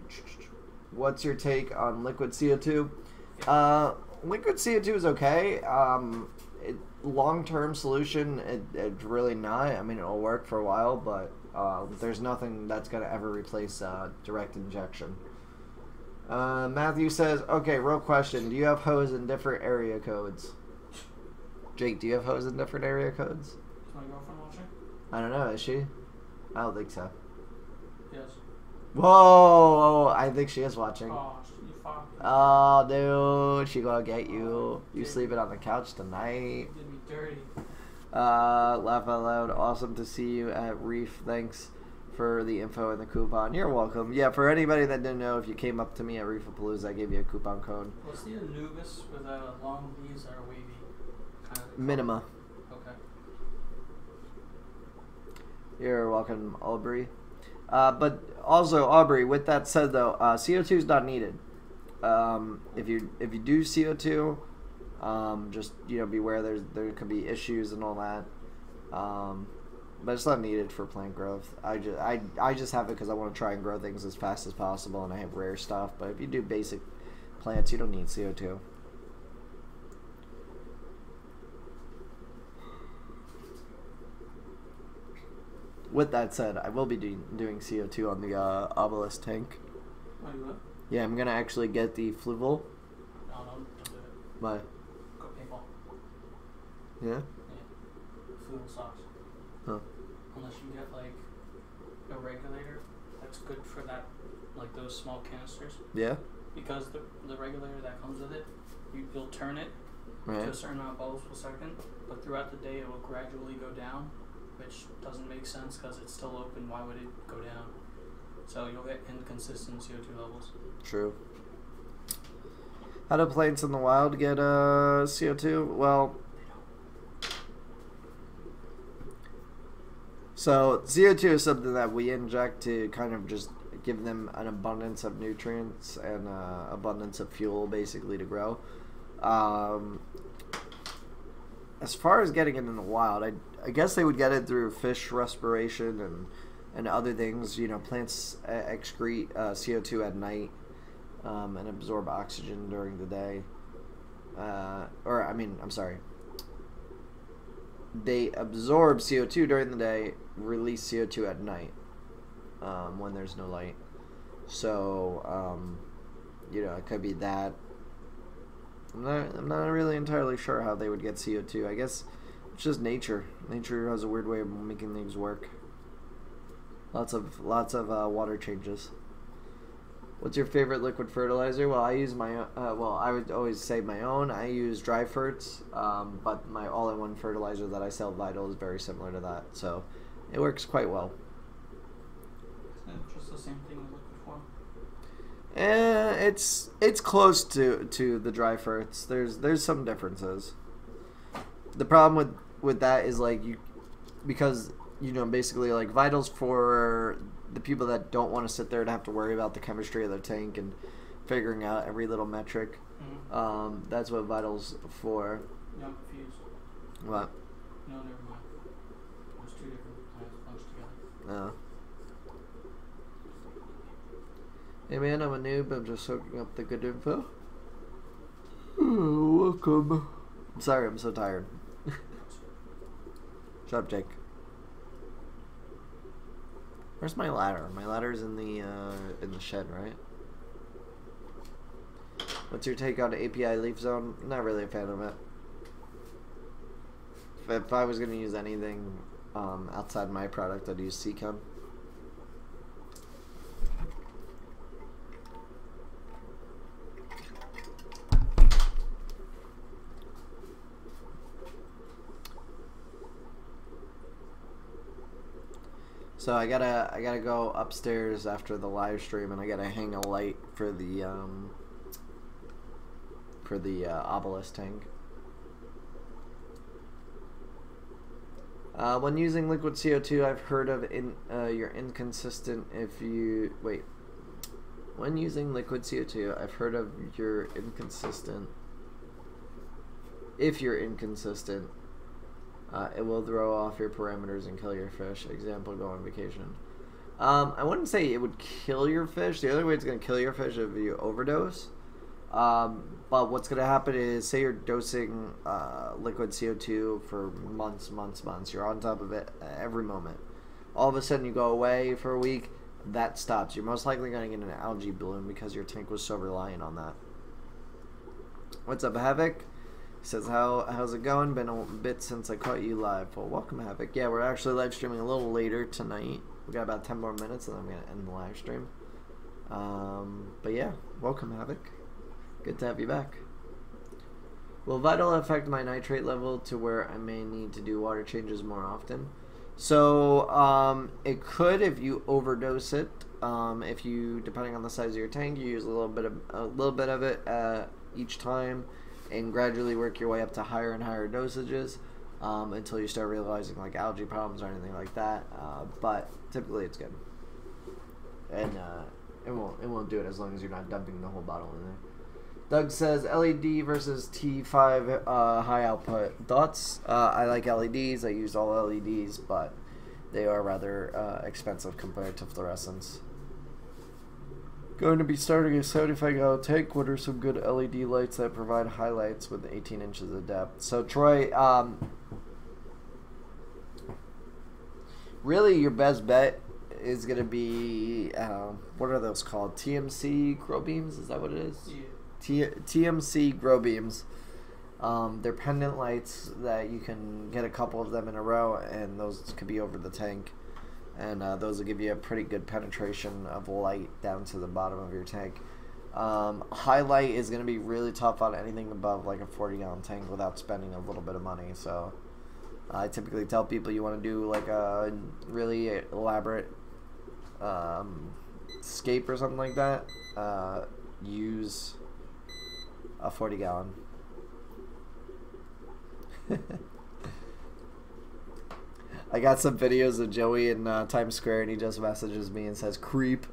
What's your take on liquid CO2? Uh, liquid CO2 is okay. Um, it, long-term solution, it, it's really not. I mean, it'll work for a while, but uh, there's nothing that's gonna ever replace uh, direct injection. Uh, Matthew says, "Okay, real question: Do you have hose in different area codes?" Jake, do you have hose in different area codes?
Is my girlfriend watching?
I don't know. Is she? I don't think so.
Yes.
Whoa! I think she is watching.
Oh, sh- you fuck.
Oh, dude, she gonna get you. You sleeping on the couch tonight.
Did me dirty.
Uh, laugh out loud. Awesome to see you at Reef. Thanks for the info and the coupon. You're welcome. Yeah, for anybody that didn't know, if you came up to me at Reefapalooza, I gave you a coupon code.
What's the Anubias with uh, long leaves that are wavy? Kind of
Minima.
Okay.
You're welcome, Aubrey. Uh, but also, Aubrey. With that said, though, uh, CO2 is not needed. Um, if you if you do CO2, um, just you know beware. There's there could be issues and all that. Um, but it's not needed for plant growth. I just I, I just have it because I want to try and grow things as fast as possible, and I have rare stuff. But if you do basic plants, you don't need CO2. With that said, I will be doing, doing CO2 on the uh, obelisk tank.
Oh, you?
Yeah, I'm gonna actually get the fluval.
No, no, don't do it.
My
Go paintball.
yeah.
Yeah. Fluid socks.
Huh.
Unless you get like a regulator that's good for that, like those small canisters.
Yeah.
because the the regulator that comes with it, you, you'll turn it to a certain amount of bubbles per second, but throughout the day it will gradually go down, which doesn't make sense because it's still open. Why would it go down? So you'll get inconsistent CO2 levels.
True. How do plants in the wild get uh, CO2? Well, so CO2 is something that we inject to kind of just give them an abundance of nutrients and uh, abundance of fuel, basically, to grow. Um, as far as getting it in the wild, I, I guess they would get it through fish respiration and and other things. You know, plants uh, excrete uh, CO2 at night um, and absorb oxygen during the day. Uh, or, I mean, I'm sorry. They absorb CO2 during the day, release CO2 at night um, when there's no light. So, um, you know, it could be that. I'm not, I'm not really entirely sure how they would get CO2. I guess it's just nature. Nature has a weird way of making things work. Lots of lots of uh, water changes. What's your favorite liquid fertilizer? Well, I use my uh, well, I would always say my own. I use Dry Ferts, um, but my all-in-one fertilizer that I sell Vital is very similar to that, so it works quite well.
Isn't just the same thing in liquid form?
Eh, it's it's close to to the Dry Ferts. There's there's some differences. The problem with with that is like you because you know basically like vitals for the people that don't want to sit there and have to worry about the chemistry of their tank and figuring out every little metric.
Mm-hmm.
Um, that's what vitals for.
Yeah, I'm confused.
What?
No, never mind. It was two different plants bunched together.
Uh. Hey man, I'm a noob. I'm just soaking up the good info. Oh, welcome. I'm sorry, I'm so tired. Shut up, Jake. Where's my ladder? My ladder's in the uh, in the shed, right? What's your take on API Leaf Zone? Not really a fan of it. If, I was gonna use anything um, outside my product, I'd use Seachem. So I gotta I gotta go upstairs after the live stream, and I gotta hang a light for the um, for the uh, obelisk tank. Uh, when using liquid CO2, I've heard of in uh, you're inconsistent if you wait. When using liquid CO2, I've heard of you're inconsistent. If you're inconsistent, uh, it will throw off your parameters and kill your fish. Example: go on vacation. Um, I wouldn't say it would kill your fish. The other way it's going to kill your fish is if you overdose. Um, but what's going to happen is, say you're dosing uh, liquid CO2 for months, months, months. You're on top of it every moment. All of a sudden, you go away for a week. That stops. You're most likely going to get an algae bloom because your tank was so reliant on that. What's up, Havoc? He says, "How how's it going? Been a bit since I caught you live. Well, welcome, Havoc. Yeah, we're actually live streaming a little later tonight. We got about ten more minutes, and then I'm gonna end the live stream. Um, but yeah, welcome, Havoc. Good to have you back. Will Vital affect my nitrate level to where I may need to do water changes more often? So um, it could if you overdose it. Um, if you, depending on the size of your tank, you use a little bit of a little bit of it uh, each time, and gradually work your way up to higher and higher dosages um, until you start realizing like algae problems or anything like that. Uh, but typically, it's good, and uh, it won't it won't do it as long as you're not dumping the whole bottle in there. Doug says LED versus T5 uh, high output. Thoughts? Uh, I like LEDs. I use all LEDs, but they are rather uh, expensive compared to fluorescents. Going to be starting a 75 gallon tank. What are some good LED lights that provide highlights with 18 inches of depth? So, Troy, um, really your best bet is going to be um, what are those called? TMC grow beams? Is that what it is?
Yeah.
T- TMC grow beams. Um, they're pendant lights that you can get a couple of them in a row, and those could be over the tank. And uh, those will give you a pretty good penetration of light down to the bottom of your tank. Um, highlight is going to be really tough on anything above like a 40 gallon tank without spending a little bit of money. So I typically tell people you want to do like a really elaborate um, scape or something like that. Uh, use a 40 gallon. I got some videos of Joey in uh, Times Square and he just messages me and says, creep.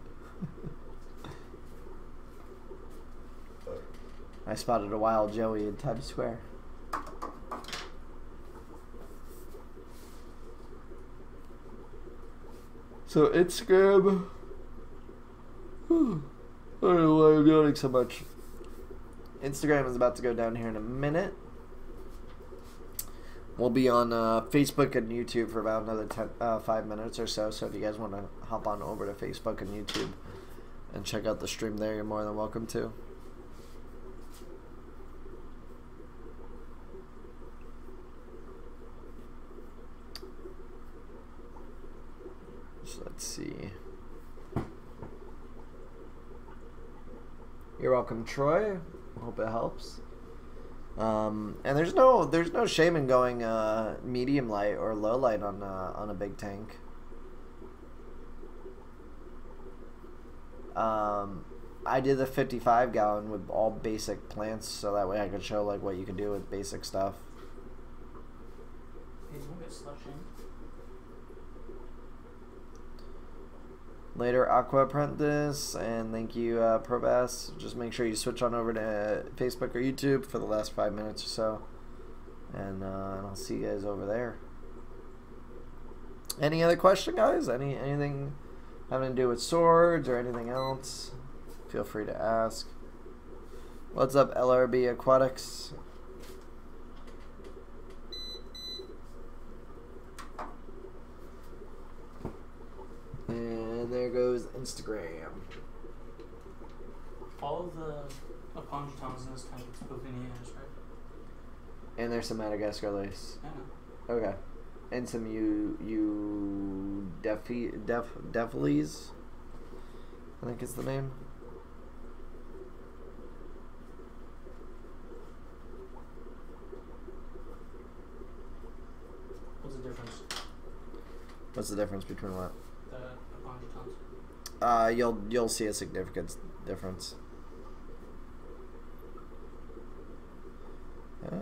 I spotted a wild Joey in Times Square. So Instagram. I don't know why I'm yawning so much. Instagram is about to go down here in a minute. We'll be on uh, Facebook and YouTube for about another ten, uh, five minutes or so. So if you guys want to hop on over to Facebook and YouTube and check out the stream there, you're more than welcome to. So let's see. You're welcome, Troy. Hope it helps. Um, and there's no there's no shame in going uh, medium light or low light on uh, on a big tank. Um, I did the 55 gallon with all basic plants, so that way I could show like what you can do with basic stuff.
Hey, you won't get slush in.
Later Aqua Apprentice, and thank you, uh, Probass. Just make sure you switch on over to Facebook or YouTube for the last five minutes or so, and, uh, and I'll see you guys over there. Any other question, guys? Any anything having to do with swords or anything else? Feel free to ask. What's up, LRB Aquatics? And there goes Instagram.
All of the Aponogetons in this tank is Bovinias, right?
And there's some Madagascar lace.
Yeah.
Okay. And some you you defi def. I think is the name.
What's the difference?
What's the difference between what? Uh, you'll you'll see a significant difference. Uh,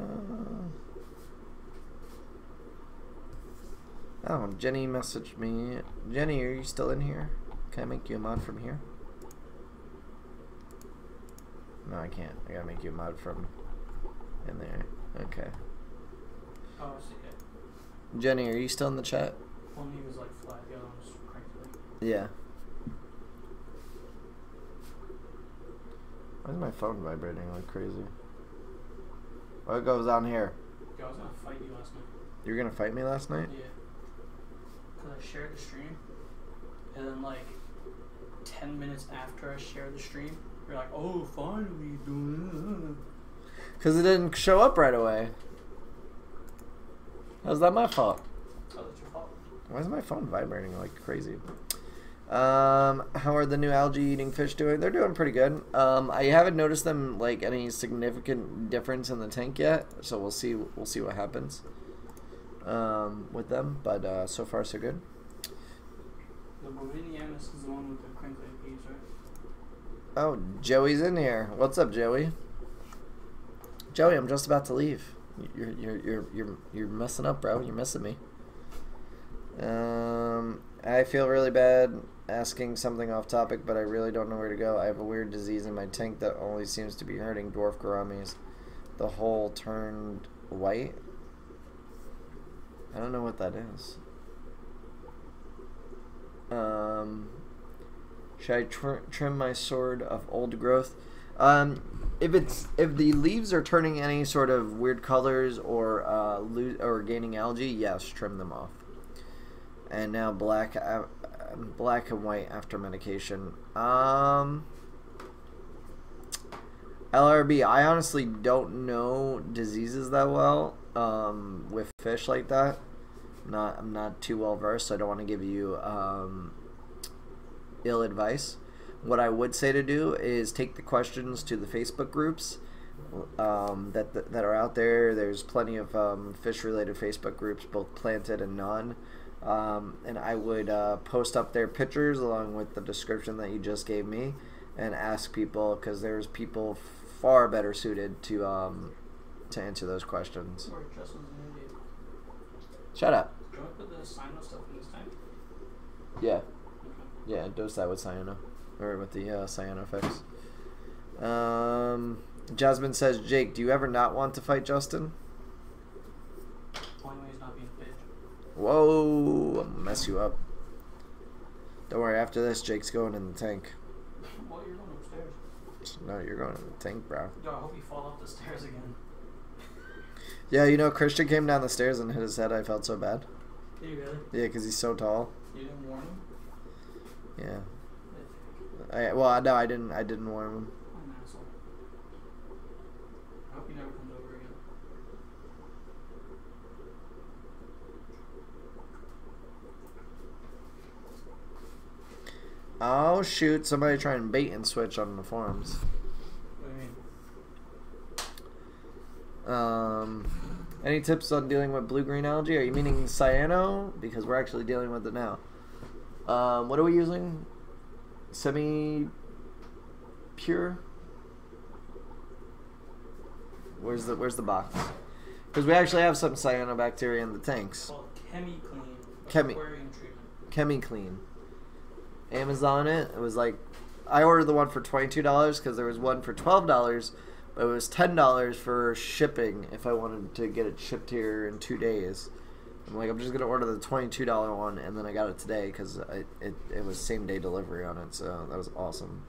oh, Jenny messaged me. Jenny, are you still in here? Can I make you a mod from here? No, I can't. I gotta make you a mod from in there. Okay.
Oh, I see it.
Jenny, are you still in the chat?
One he was like flat, the other one was crankly.
Yeah. Why is my phone vibrating like crazy? What goes on here?
I was gonna fight you last night.
You were gonna fight me last night?
Yeah. Cause I shared the stream, and then like ten minutes after I shared the stream, you're like, "Oh, finally doing
Because it didn't show up right away. How's that my fault?
Oh, that's your fault.
Why is my phone vibrating like crazy? Um, how are the new algae eating fish doing? They're doing pretty good. Um, I haven't noticed them like any significant difference in the tank yet, so we'll see. We'll see what happens um, with them. But uh, so far, so good.
The Boivinianus is the one with the crinkly peas, right?
Oh, Joey's in here. What's up, Joey? Joey, I'm just about to leave. You're you're you're you're you're messing up, bro. You're missing me. Um, I feel really bad asking something off topic, but I really don't know where to go. I have a weird disease in my tank that only seems to be hurting dwarf gouramis. The whole turned white. I don't know what that is. Um, should I tr- trim my sword of old growth? Um, if it's if the leaves are turning any sort of weird colors or uh, or gaining algae, yes, trim them off. And now black, uh, black and white after medication. Um, LRB. I honestly don't know diseases that well. Um, with fish like that, not I'm not too well versed. So I don't want to give you um, ill advice. what I would say to do is take the questions to the Facebook groups um, that, that are out there. There's plenty of um, fish-related Facebook groups, both planted and non. Um, and I would uh, post up their pictures along with the description that you just gave me, and ask people because there's people far better suited to um, to answer those questions.
Or Justin's an idiot.
Shut up.
Do you want to put the cyano stuff in this tank?
Yeah. Yeah, dose that with cyano, or with the uh, cyano fix. Um, Jasmine says, Jake, do you ever not want to fight Justin?
Only way he's not being a bitch.
Whoa, I'm gonna mess you up. Don't worry, after this, Jake's going in the tank.
Well, you're going upstairs.
No, you're going in the tank, bro.
Yo, I hope you fall off the stairs again.
Yeah, you know, Christian came down the stairs and hit his head. I felt so bad.
Did you really?
Yeah, because he's so tall.
You didn't warn him?
Yeah. I, well, no, I didn't. I didn't warn him.
an asshole. I hope he never comes over again.
Oh shoot! Somebody trying bait and switch on the forums.
What do you mean?
Um, any tips on dealing with blue-green algae? Are you meaning cyano? Because we're actually dealing with it now. Um, what are we using? Semi pure. Where's the Where's the box? Because we actually have some cyanobacteria in the tanks.
called ChemiClean.
Chemi-
Aquarium treatment.
Amazon it. It was like I ordered the one for twenty two dollars because there was one for twelve dollars, but it was ten dollars for shipping if I wanted to get it shipped here in two days. I'm like, I'm just gonna order the twenty two dollar one, and then I got it today because it, it it was same day delivery on it, so that was awesome.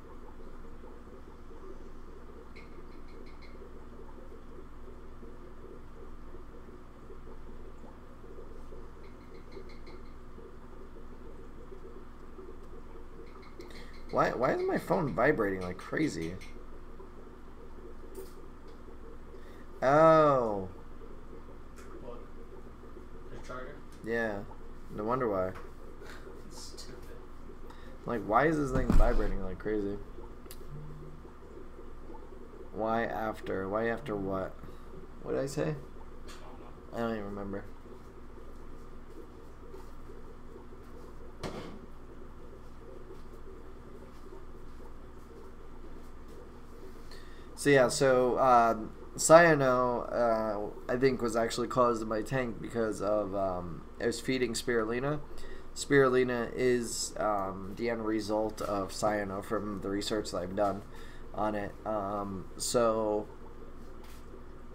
Why why is my phone vibrating like crazy? Oh,
What?
Yeah. No wonder why.
Stupid.
Like, why is this thing vibrating like crazy? Why after? Why after what? What did I say?
I don't
even remember. So yeah, so uh, cyano, uh, I think was actually caused in my tank because of um, it was feeding spirulina. Spirulina is um, the end result of cyano from the research that I've done on it. Um, so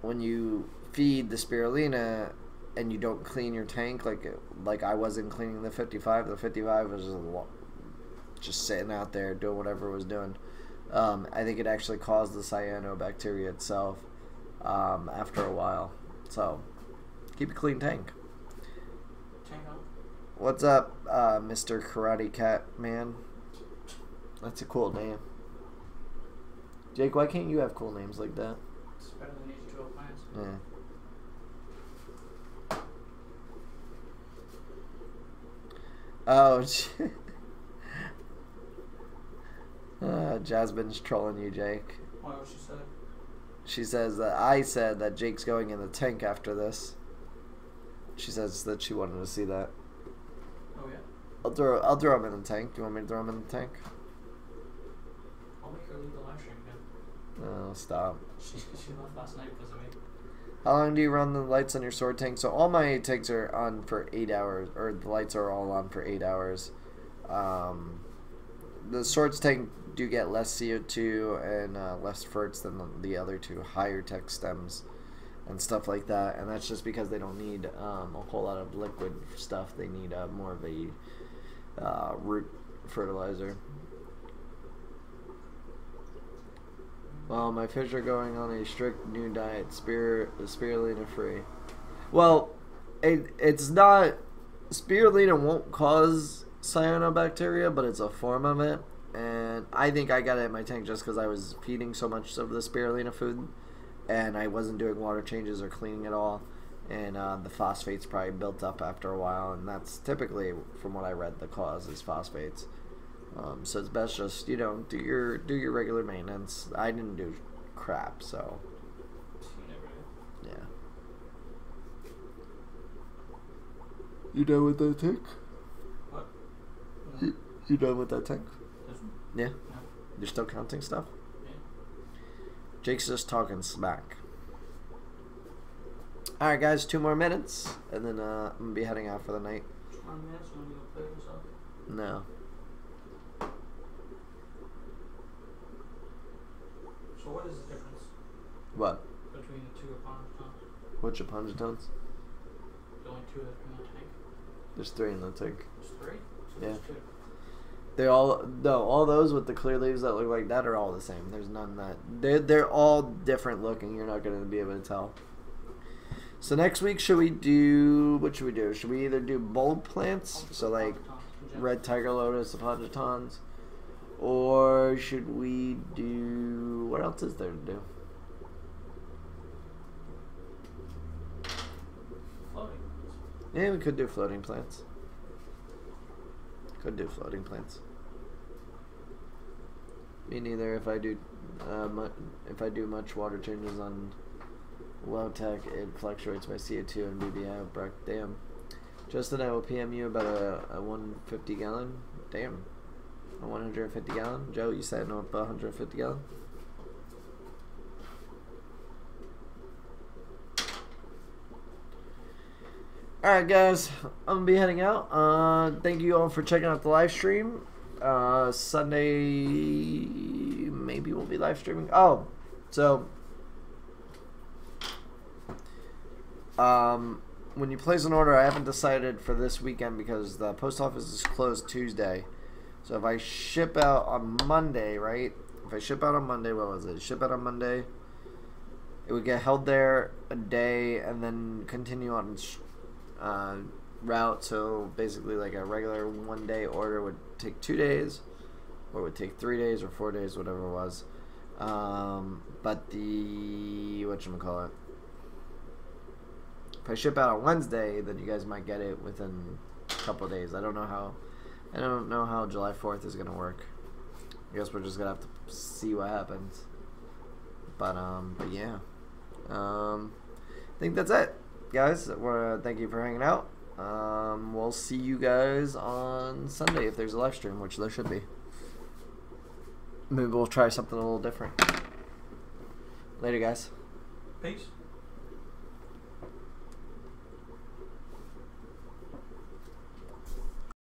when you feed the spirulina and you don't clean your tank like like I wasn't cleaning the 55 the 55 was just sitting out there doing whatever it was doing um, I think it actually caused the cyanobacteria itself um, after a while. So keep a clean tank. What's up uh, Mr. Karate Cat Man? That's a cool name. Jake why can't you have cool names like that?
It's better than H2O plants.
yeah. Oh, uh, Jasmine's trolling you, Jake.
Why what she said?
She says that I said that Jake's going in the tank after this. She says that she wanted to see that.
Oh yeah?
I'll throw I'll throw him in the tank. Do you want me to throw him in the tank?
I'll make her leave the live stream again.
Oh, stop.
She, she left last night because of me.
How long do you run the lights on your sword tank? So all my tanks are on for eight hours, or the lights are all on for eight hours. Um, the swords tank do get less CO2 and uh, less ferts than the, the other two higher tech stems and stuff like that. And that's just because they don't need um, a whole lot of liquid stuff. They need uh, more of a uh, root fertilizer. Well, my fish are going on a strict new diet, spir spirulina free. Well, it, it's not spirulina won't cause cyanobacteria, but it's a form of it. And I think I got it in my tank just because I was feeding so much of the spirulina food, and I wasn't doing water changes or cleaning at all. And uh, the phosphates probably built up after a while, and that's typically, from what I read, the cause is phosphates. Um, so it's best just you know do your do your regular maintenance. I didn't do crap, so
You
yeah. You done with that tank? You, done with that tank? Yeah. You're still counting stuff? Jake's just talking smack. Alright, guys, two more minutes, and then uh, I'm gonna be heading out for the night.
Twenty minutes. You want to play yourself?
No.
So what is the difference
What?
between the two automatons?
Which Aponogetons?
The only two in the tank.
There's three in the tank.
There's three. So
Yeah.
there's two.
They all no, all those with the clear leaves that look like that are all the same. There's none that they they're all different looking. You're not gonna be able to tell. So next week should we do what should we do? Should we either do bulb plants, so like
Automatons in general.
red tiger lotus, Aponogetons, or should we do what else is there to do?
Floating.
Yeah, we could do floating plants. Could do floating plants. Me neither. If I do, uh, if I do much water changes on low tech, it fluctuates my CO two and BBA outbreak. Damn. Justin, I will PM you about a, a 150 gallon. Damn. A 150 gallon. Joe, you said no, about 150 gallon. Alright, guys, I'm gonna be heading out. Uh, thank you all for checking out the live stream. Uh, Sunday, maybe we'll be live streaming. Oh, so, um, when you place an order, I haven't decided for this weekend because the post office is closed Tuesday. So if I ship out on Monday, right? If I ship out on Monday, what was it? Ship out on Monday. It would get held there a day and then continue on uh, route. So basically, like a regular one day order would take two days, or would take three days or four days, whatever it was. Um, but the what you call it? If I ship out on Wednesday, then you guys might get it within a couple days. I don't know how. I don't know how July Fourth is gonna work. I guess we're just gonna have to see what happens. But um, but yeah, um, I think that's it, guys. Thank you for hanging out. Um, we'll see you guys on Sunday if there's a live stream, which there should be. Maybe we'll try something a little different. Later, guys.
Peace.